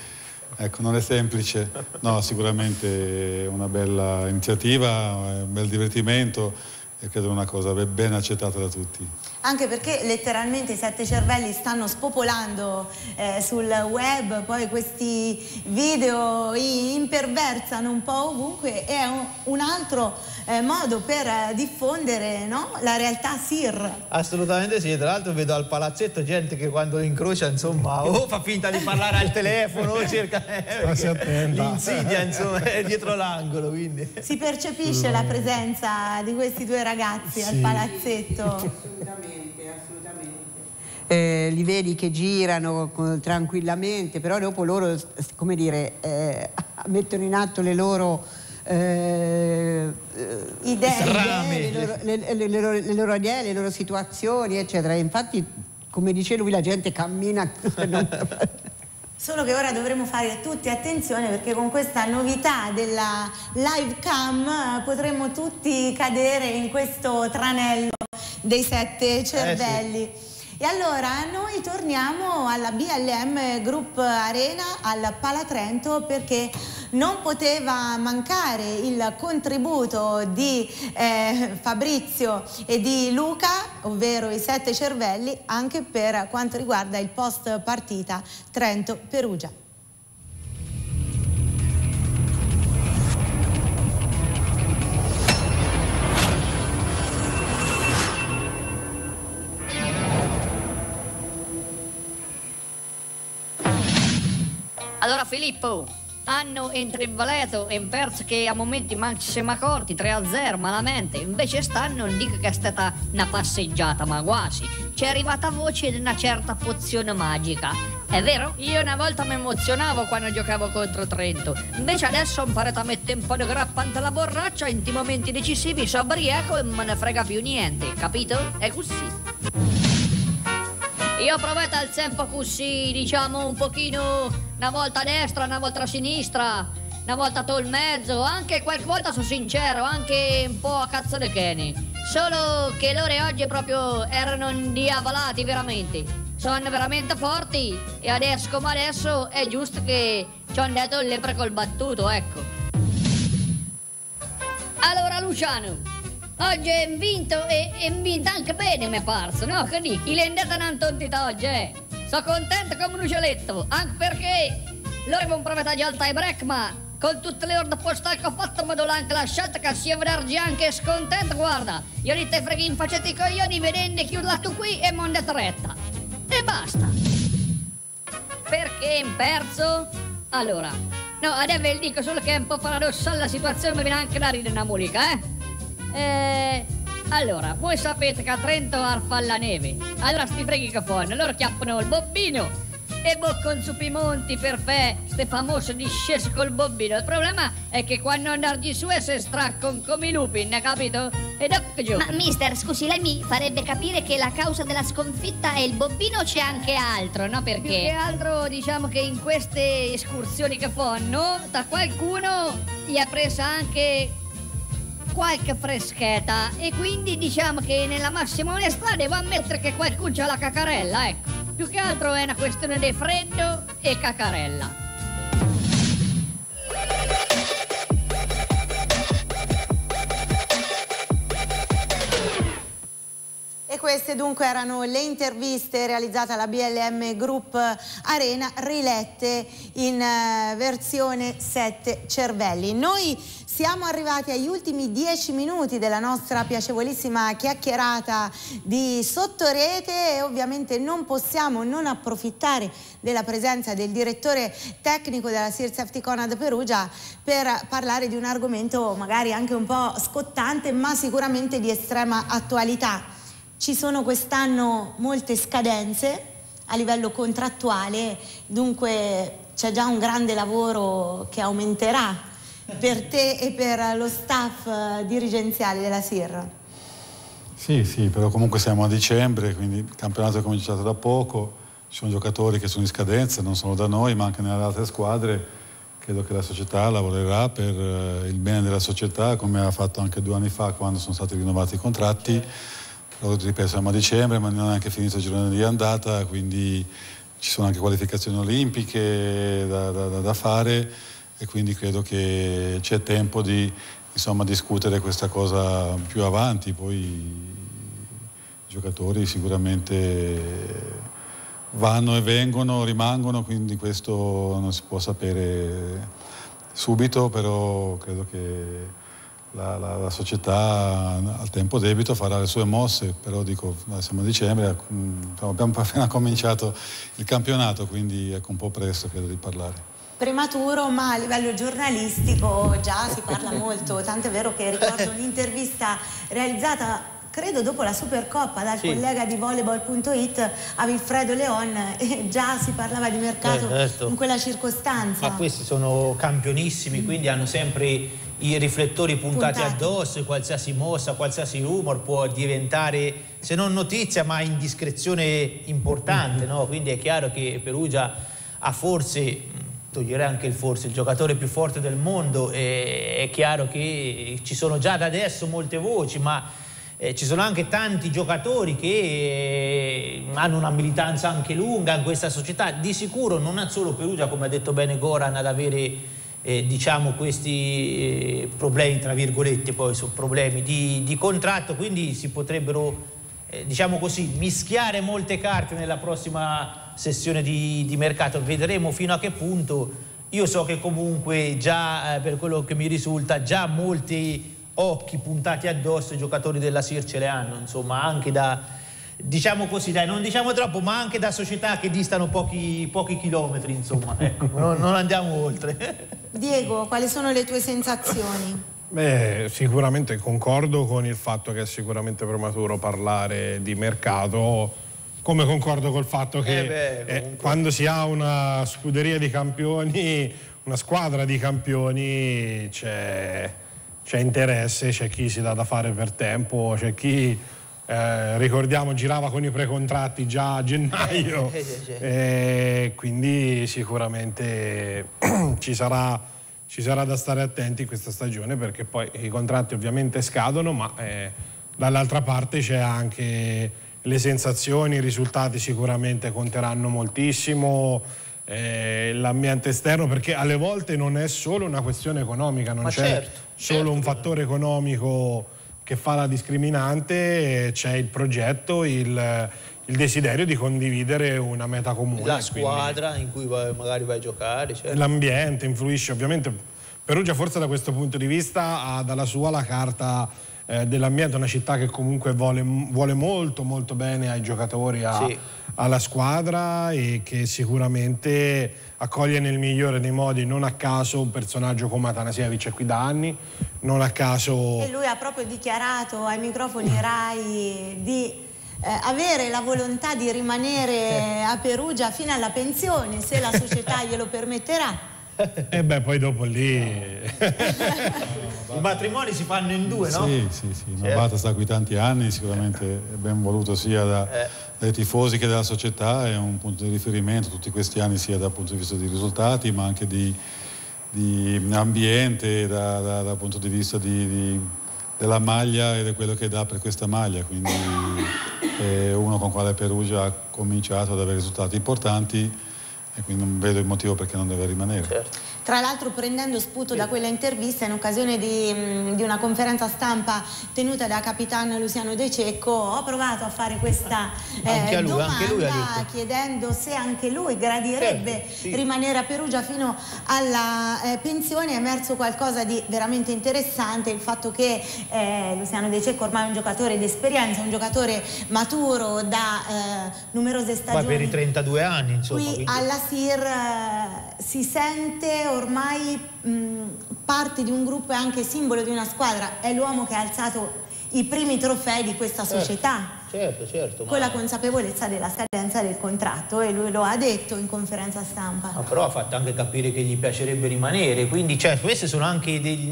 Ecco, non è semplice, no, sicuramente è una bella iniziativa, un bel divertimento e credo una cosa ben accettata da tutti. Anche perché letteralmente i sette cervelli stanno spopolando eh, sul web, poi questi video imperversano un po' ovunque, è un, un altro eh, modo per eh, diffondere no? la realtà SIR. Assolutamente sì, tra l'altro vedo al palazzetto gente che quando lo incrocia insomma o fa finta di parlare al telefono o cerca eh, l'insidia insomma è dietro l'angolo. Quindi. Si percepisce la presenza di questi due ragazzi sì. al palazzetto. Assolutamente, assolutamente. Eh, li vedi che girano tranquillamente, però dopo loro, come dire, eh, mettono in atto le loro eh, idee, le, loro, le, le, le, loro, le loro idee, le loro situazioni, eccetera. Infatti, come dice lui, la gente cammina. Solo che ora dovremo fare tutti attenzione perché con questa novità della live cam eh, potremo tutti cadere in questo tranello dei sette cervelli. Eh sì. E allora noi torniamo alla BLM Group Arena al Palatrento perché non poteva mancare il contributo di eh, Fabrizio e di Luca, ovvero i sette cervelli, anche per quanto riguarda il post partita Trento-Perugia. Allora Filippo, hanno intrivalato e perso che a momenti manco ci siamo accorti 3-0 malamente. Invece stanno non dico che è stata una passeggiata ma quasi. Ci è arrivata voce di una certa pozione magica. È vero? Io una volta mi emozionavo quando giocavo contro Trento. Invece adesso ho imparato a mettere un po' di grappante alla borraccia in momenti decisivi sono ubriaco e non me ne frega più niente. Capito? è così. Io ho provato al tempo così, diciamo, un pochino una volta a destra, una volta a sinistra, una volta tu il mezzo, anche qualche volta sono sincero, anche un po' a cazzo di Kenny. Solo che loro oggi proprio erano indiavolati veramente. Sono veramente forti e adesso come adesso è giusto che ci hanno detto il lepre col battuto, ecco. Allora Luciano, Oggi è vinto e è vinto anche bene, mi è parso, no? Che dici? Le è andata tontita oggi, eh? Sono contento come un uccelletto, anche perché loro avevano provato già al tie break, ma con tutte le ore posta che ho fatto mi do anche la scelta che si avrà anche scontento, guarda. Io li te freghi in facetti i coglioni, vedendo chiuderla tu qui e monda retta. E basta. Perché in perso? Allora, no, adesso vi dico solo che è un po' paradossale la situazione, mi viene anche da ridere una musica, eh? Eh, allora, voi sapete che a Trento arfa la neve. Allora sti freghi che fanno? Loro chiappano il bobbino e boccano su Pimonti per fe, ste famose discese col bobbino. Il problema è che quando andargli su e si straccano come i lupi, ne capito? E dopo giù. Ma mister, scusi, lei mi farebbe capire che la causa della sconfitta è il bobbino o c'è anche altro, no? Perché? Più che altro diciamo che in queste escursioni che fanno, da qualcuno gli ha presa anche qualche freschetta e quindi diciamo che nella massima onestà devo ammettere che qualcuno ha la cacarella, ecco. Più che altro è una questione di freddo e cacarella. Queste dunque erano le interviste realizzate alla BLM Group Arena, rilette in uh, versione 7 cervelli. Noi siamo arrivati agli ultimi dieci minuti della nostra piacevolissima chiacchierata di sottorete e ovviamente non possiamo non approfittare della presenza del direttore tecnico della Sear Safety Conad Perugia per parlare di un argomento magari anche un po' scottante ma sicuramente di estrema attualità. Ci sono quest'anno molte scadenze a livello contrattuale, dunque c'è già un grande lavoro che aumenterà per te e per lo staff eh, dirigenziale della SIR. Sì, sì, però comunque siamo a dicembre, quindi il campionato è cominciato da poco, ci sono giocatori che sono in scadenza, non solo da noi, ma anche nelle altre squadre. Credo che la società lavorerà per eh, il bene della società, come ha fatto anche due anni fa quando sono stati rinnovati i contratti ripeto siamo a dicembre ma non è neanche finito il girone di andata quindi ci sono anche qualificazioni olimpiche da, da, da fare e quindi credo che c'è tempo di insomma, discutere questa cosa più avanti poi i giocatori sicuramente vanno e vengono, rimangono, quindi questo non si può sapere subito, però credo che la, la, la, società al tempo debito farà le sue mosse, però dico, siamo a dicembre, mm, abbiamo appena cominciato il campionato, quindi ecco un po' presto credo di parlare. Prematuro, ma a livello giornalistico già si parla molto, tant'è vero che ricordo un'intervista realizzata credo dopo la Supercoppa dal Sì. collega di volleyball.it a Vilfredo Leon e già si parlava di mercato Eh, certo. in quella circostanza. Ma questi sono campionissimi, quindi hanno sempre i riflettori puntati, Puntati. addosso qualsiasi mossa, qualsiasi rumor può diventare, se non notizia, ma indiscrezione importante, no? Quindi è chiaro che Perugia ha forse, toglierei anche il forse, il giocatore più forte del mondo, e è chiaro che ci sono già da adesso molte voci, ma eh, ci sono anche tanti giocatori che eh, hanno una militanza anche lunga in questa società. Di sicuro non ha solo Perugia, come ha detto bene Goran, ad avere eh, diciamo questi eh, problemi, tra virgolette, poi sono problemi di, di contratto, quindi si potrebbero, eh, diciamo così, mischiare molte carte nella prossima sessione di, di mercato. Vedremo fino a che punto. Io so che comunque già, eh, per quello che mi risulta, già molti occhi puntati addosso i giocatori della SIR ce le hanno, insomma, anche da, diciamo così, dai, non diciamo troppo, ma anche da società che distano pochi, pochi chilometri, insomma, ecco, non, non andiamo oltre. Diego, quali sono le tue sensazioni? Beh, sicuramente concordo con il fatto che è sicuramente prematuro parlare di mercato, come concordo col fatto che Eh beh, eh, quando si ha una scuderia di campioni, una squadra di campioni, c'è, c'è interesse, c'è chi si dà da fare per tempo, c'è chi, eh, ricordiamo, girava con i precontratti già a gennaio. Eh, sì, sì. E quindi sicuramente ci sarà, ci sarà da stare attenti questa stagione perché poi i contratti ovviamente scadono, ma eh, dall'altra parte c'è anche le sensazioni, i risultati sicuramente conteranno moltissimo. eh, l'ambiente esterno perché alle volte non è solo una questione economica, non c'è certo, solo un fattore economico che fa la discriminante, eh, c'è il progetto, il, il desiderio di condividere una meta comune. La quindi- squadra in cui vai- magari vai a giocare, certo. L'ambiente influisce ovviamente. Perugia forse da questo punto di vista ha dalla sua la carta eh, dell'ambiente, una città che comunque vuole, vuole molto molto bene ai giocatori, a- Sì. alla squadra e che sicuramente accoglie nel migliore dei modi, non a caso un personaggio come Atanasiewicz è qui da anni, non a caso... E lui ha proprio dichiarato ai microfoni RAI di eh, avere la volontà di rimanere a Perugia fino alla pensione, se la società glielo permetterà. E beh, poi dopo lì... I matrimoni si fanno in due, no? Sì, sì, sì. Novata sta qui tanti anni, sicuramente è ben voluto sia da- dai tifosi che dalla società, è un punto di riferimento tutti questi anni sia dal punto di vista di risultati ma anche di, di ambiente, da- da- dal punto di vista di- di- della maglia e di quello che dà per questa maglia, quindi è uno con quale Perugia ha cominciato ad avere risultati importanti e quindi non vedo il motivo perché non deve rimanere. Tra l'altro prendendo spunto da quella intervista in occasione di, mh, di una conferenza stampa tenuta da Capitan Luciano De Cecco ho provato a fare questa eh, lui, domanda chiedendo se anche lui gradirebbe Certo, sì. rimanere a Perugia fino alla eh, pensione è emerso qualcosa di veramente interessante il fatto che eh, Luciano De Cecco ormai è un giocatore di esperienza un giocatore maturo da eh, numerose stagioni per i 32 anni, insomma. Qui quindi- alla SIR eh, si sente ormai mh, parte di un gruppo e anche simbolo di una squadra, è l'uomo che ha alzato i primi trofei di questa Certo, società. Certo, certo. ma- Con la consapevolezza della scadenza del contratto e lui lo ha detto in conferenza stampa. Ma però ha fatto anche capire che gli piacerebbe rimanere, quindi cioè, questi sono anche degli,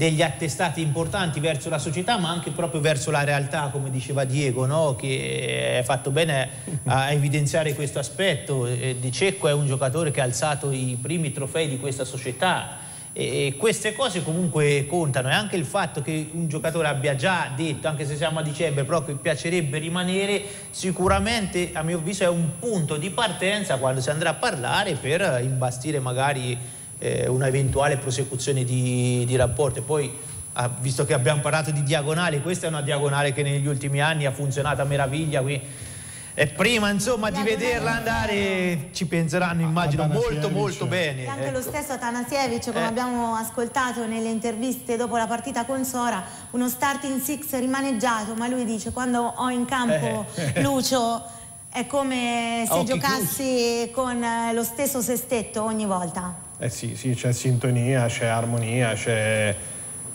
degli attestati importanti verso la società, ma anche proprio verso la realtà, come diceva Diego, no? che è fatto bene a evidenziare questo aspetto. Di Cecco è un giocatore che ha alzato i primi trofei di questa società. E queste cose comunque contano e anche il fatto che un giocatore abbia già detto, anche se siamo a dicembre, però che piacerebbe rimanere, sicuramente a mio avviso è un punto di partenza quando si andrà a parlare per imbastire magari eh, un'eventuale prosecuzione di, di rapporti. Poi, ah, visto che abbiamo parlato di diagonali, questa è una diagonale che negli ultimi anni ha funzionato a meraviglia. Quindi, e prima insomma di vederla andare ci penseranno immagino molto molto bene. E anche ecco. lo stesso Atanasiewicz, come Eh. abbiamo ascoltato nelle interviste dopo la partita con Sora, uno starting six rimaneggiato, ma lui dice quando ho in campo Eh. Lucio è come se occhi giocassi con eh, lo stesso sestetto ogni volta. Eh sì, sì, c'è sintonia, c'è armonia, c'è,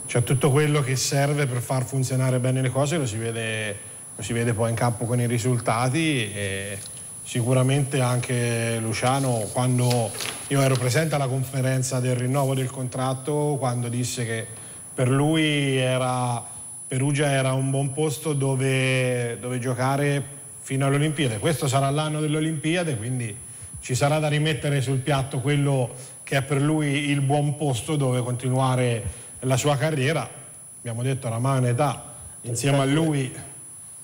c'è tutto quello che serve per far funzionare bene le cose, lo si vede, lo si vede poi in campo con i risultati e sicuramente anche Luciano quando io ero presente alla conferenza del rinnovo del contratto, quando disse che per lui era, Perugia era un buon posto dove, dove giocare fino alle Olimpiadi. Questo sarà l'anno delle Olimpiadi, quindi ci sarà da rimettere sul piatto quello che è per lui il buon posto dove continuare la sua carriera, abbiamo detto oramai un'età, insieme a lui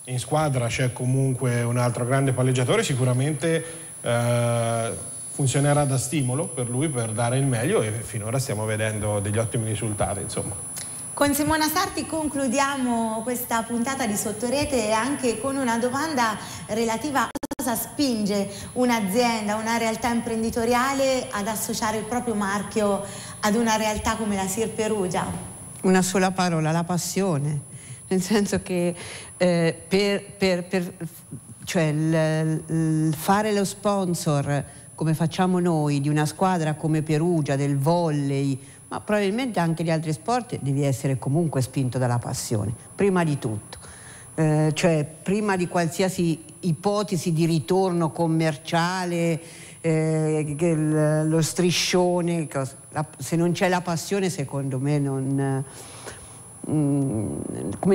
in squadra c'è comunque un altro grande palleggiatore, sicuramente eh, funzionerà da stimolo per lui per dare il meglio e finora stiamo vedendo degli ottimi risultati. Insomma. Con Simona Sarti concludiamo questa puntata di Sottorete anche con una domanda relativa a cosa spinge un'azienda, una realtà imprenditoriale ad associare il proprio marchio ad una realtà come la Sir Perugia? Una sola parola, la passione. Nel senso che eh, per, per, per cioè, il, il fare lo sponsor come facciamo noi di una squadra come Perugia, del volley, ma probabilmente anche di altri sport, devi essere comunque spinto dalla passione, prima di tutto. Eh, cioè prima di qualsiasi ipotesi di ritorno commerciale, eh, lo striscione, se non c'è la passione secondo me non, mm,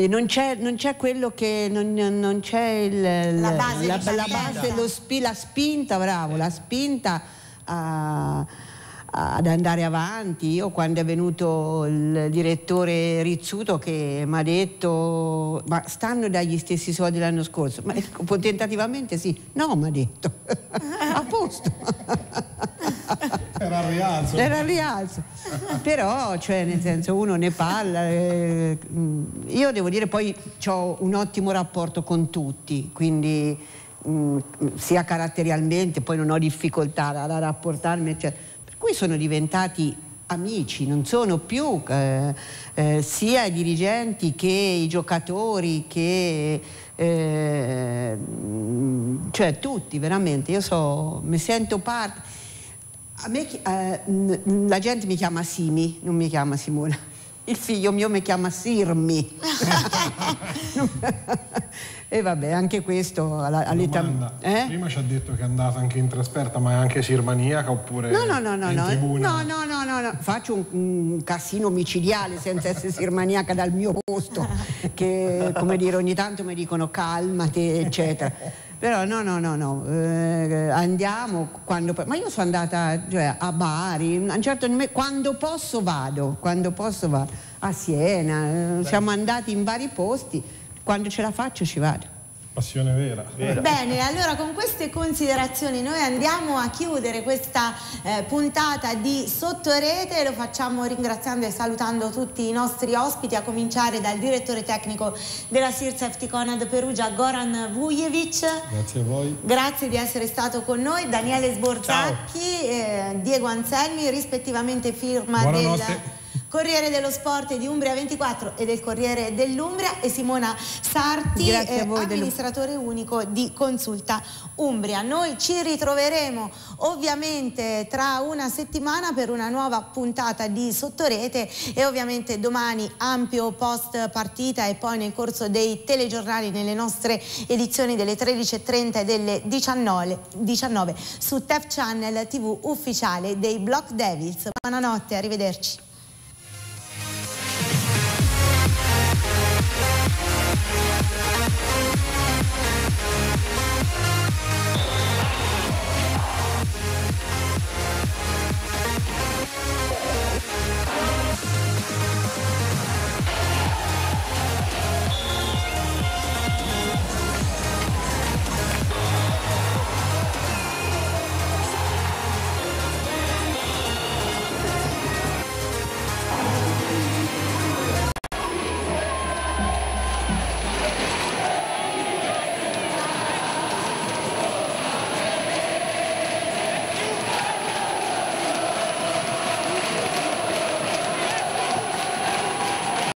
non, c'è, non c'è, quello che non, non c'è il, la base, la, la, base lo la spinta, bravo, la spinta a ad andare avanti. Io quando è venuto il direttore Rizzuto che mi ha detto ma stanno dagli stessi soldi l'anno scorso? Ma ecco, tentativamente sì. No, mi ha detto. a posto. Era al rialzo. Era al rialzo. Però, cioè, nel senso, uno ne parla. Eh, io devo dire poi ho un ottimo rapporto con tutti, quindi mh, mm, sia caratterialmente, poi non ho difficoltà a, a rapportarmi, eccetera cui sono diventati amici, non sono più eh, eh, sia i dirigenti che i giocatori che eh, cioè tutti veramente, io so, mi sento parte. A me eh, la gente mi chiama Simi, non mi chiama Simona il figlio mio mi chiama Sirmi. e vabbè, anche questo all'età... Eh? Prima ci ha detto che è andata anche in trasferta, ma è anche sirmaniaca oppure... No, no, no, no, no. no, no, no, no, no. Faccio un, un cassino micidiale senza essere sirmaniaca dal mio posto, che come dire ogni tanto mi dicono calmati, eccetera. Però no, no, no, no, eh, andiamo quando... Ma io sono andata cioè, a Bari, a un certo, quando posso vado, quando posso vado, a Siena, eh, siamo andati in vari posti quando ce la faccio ci vado. Passione vera. vera. Bene, allora con queste considerazioni noi andiamo a chiudere questa eh, puntata di Sottorete, lo facciamo ringraziando e salutando tutti i nostri ospiti, a cominciare dal direttore tecnico della SIR Safety Conad Perugia, Goran Vujevic. Grazie a voi. Grazie di essere stato con noi, Daniele Sborzacchi, eh, Diego Anselmi, rispettivamente firma Buonanotte. del... Corriere dello Sport di Umbria 24 e del Corriere dell'Umbria e Simona Sarti, eh, amministratore dello... unico di Consulta Umbria. Noi ci ritroveremo ovviamente tra una settimana per una nuova puntata di Sottorete e ovviamente domani ampio post partita e poi nel corso dei telegiornali nelle nostre edizioni delle 13.30 e delle 19, 19 su TEF Channel TV ufficiale dei Block Devils. Buonanotte, arrivederci.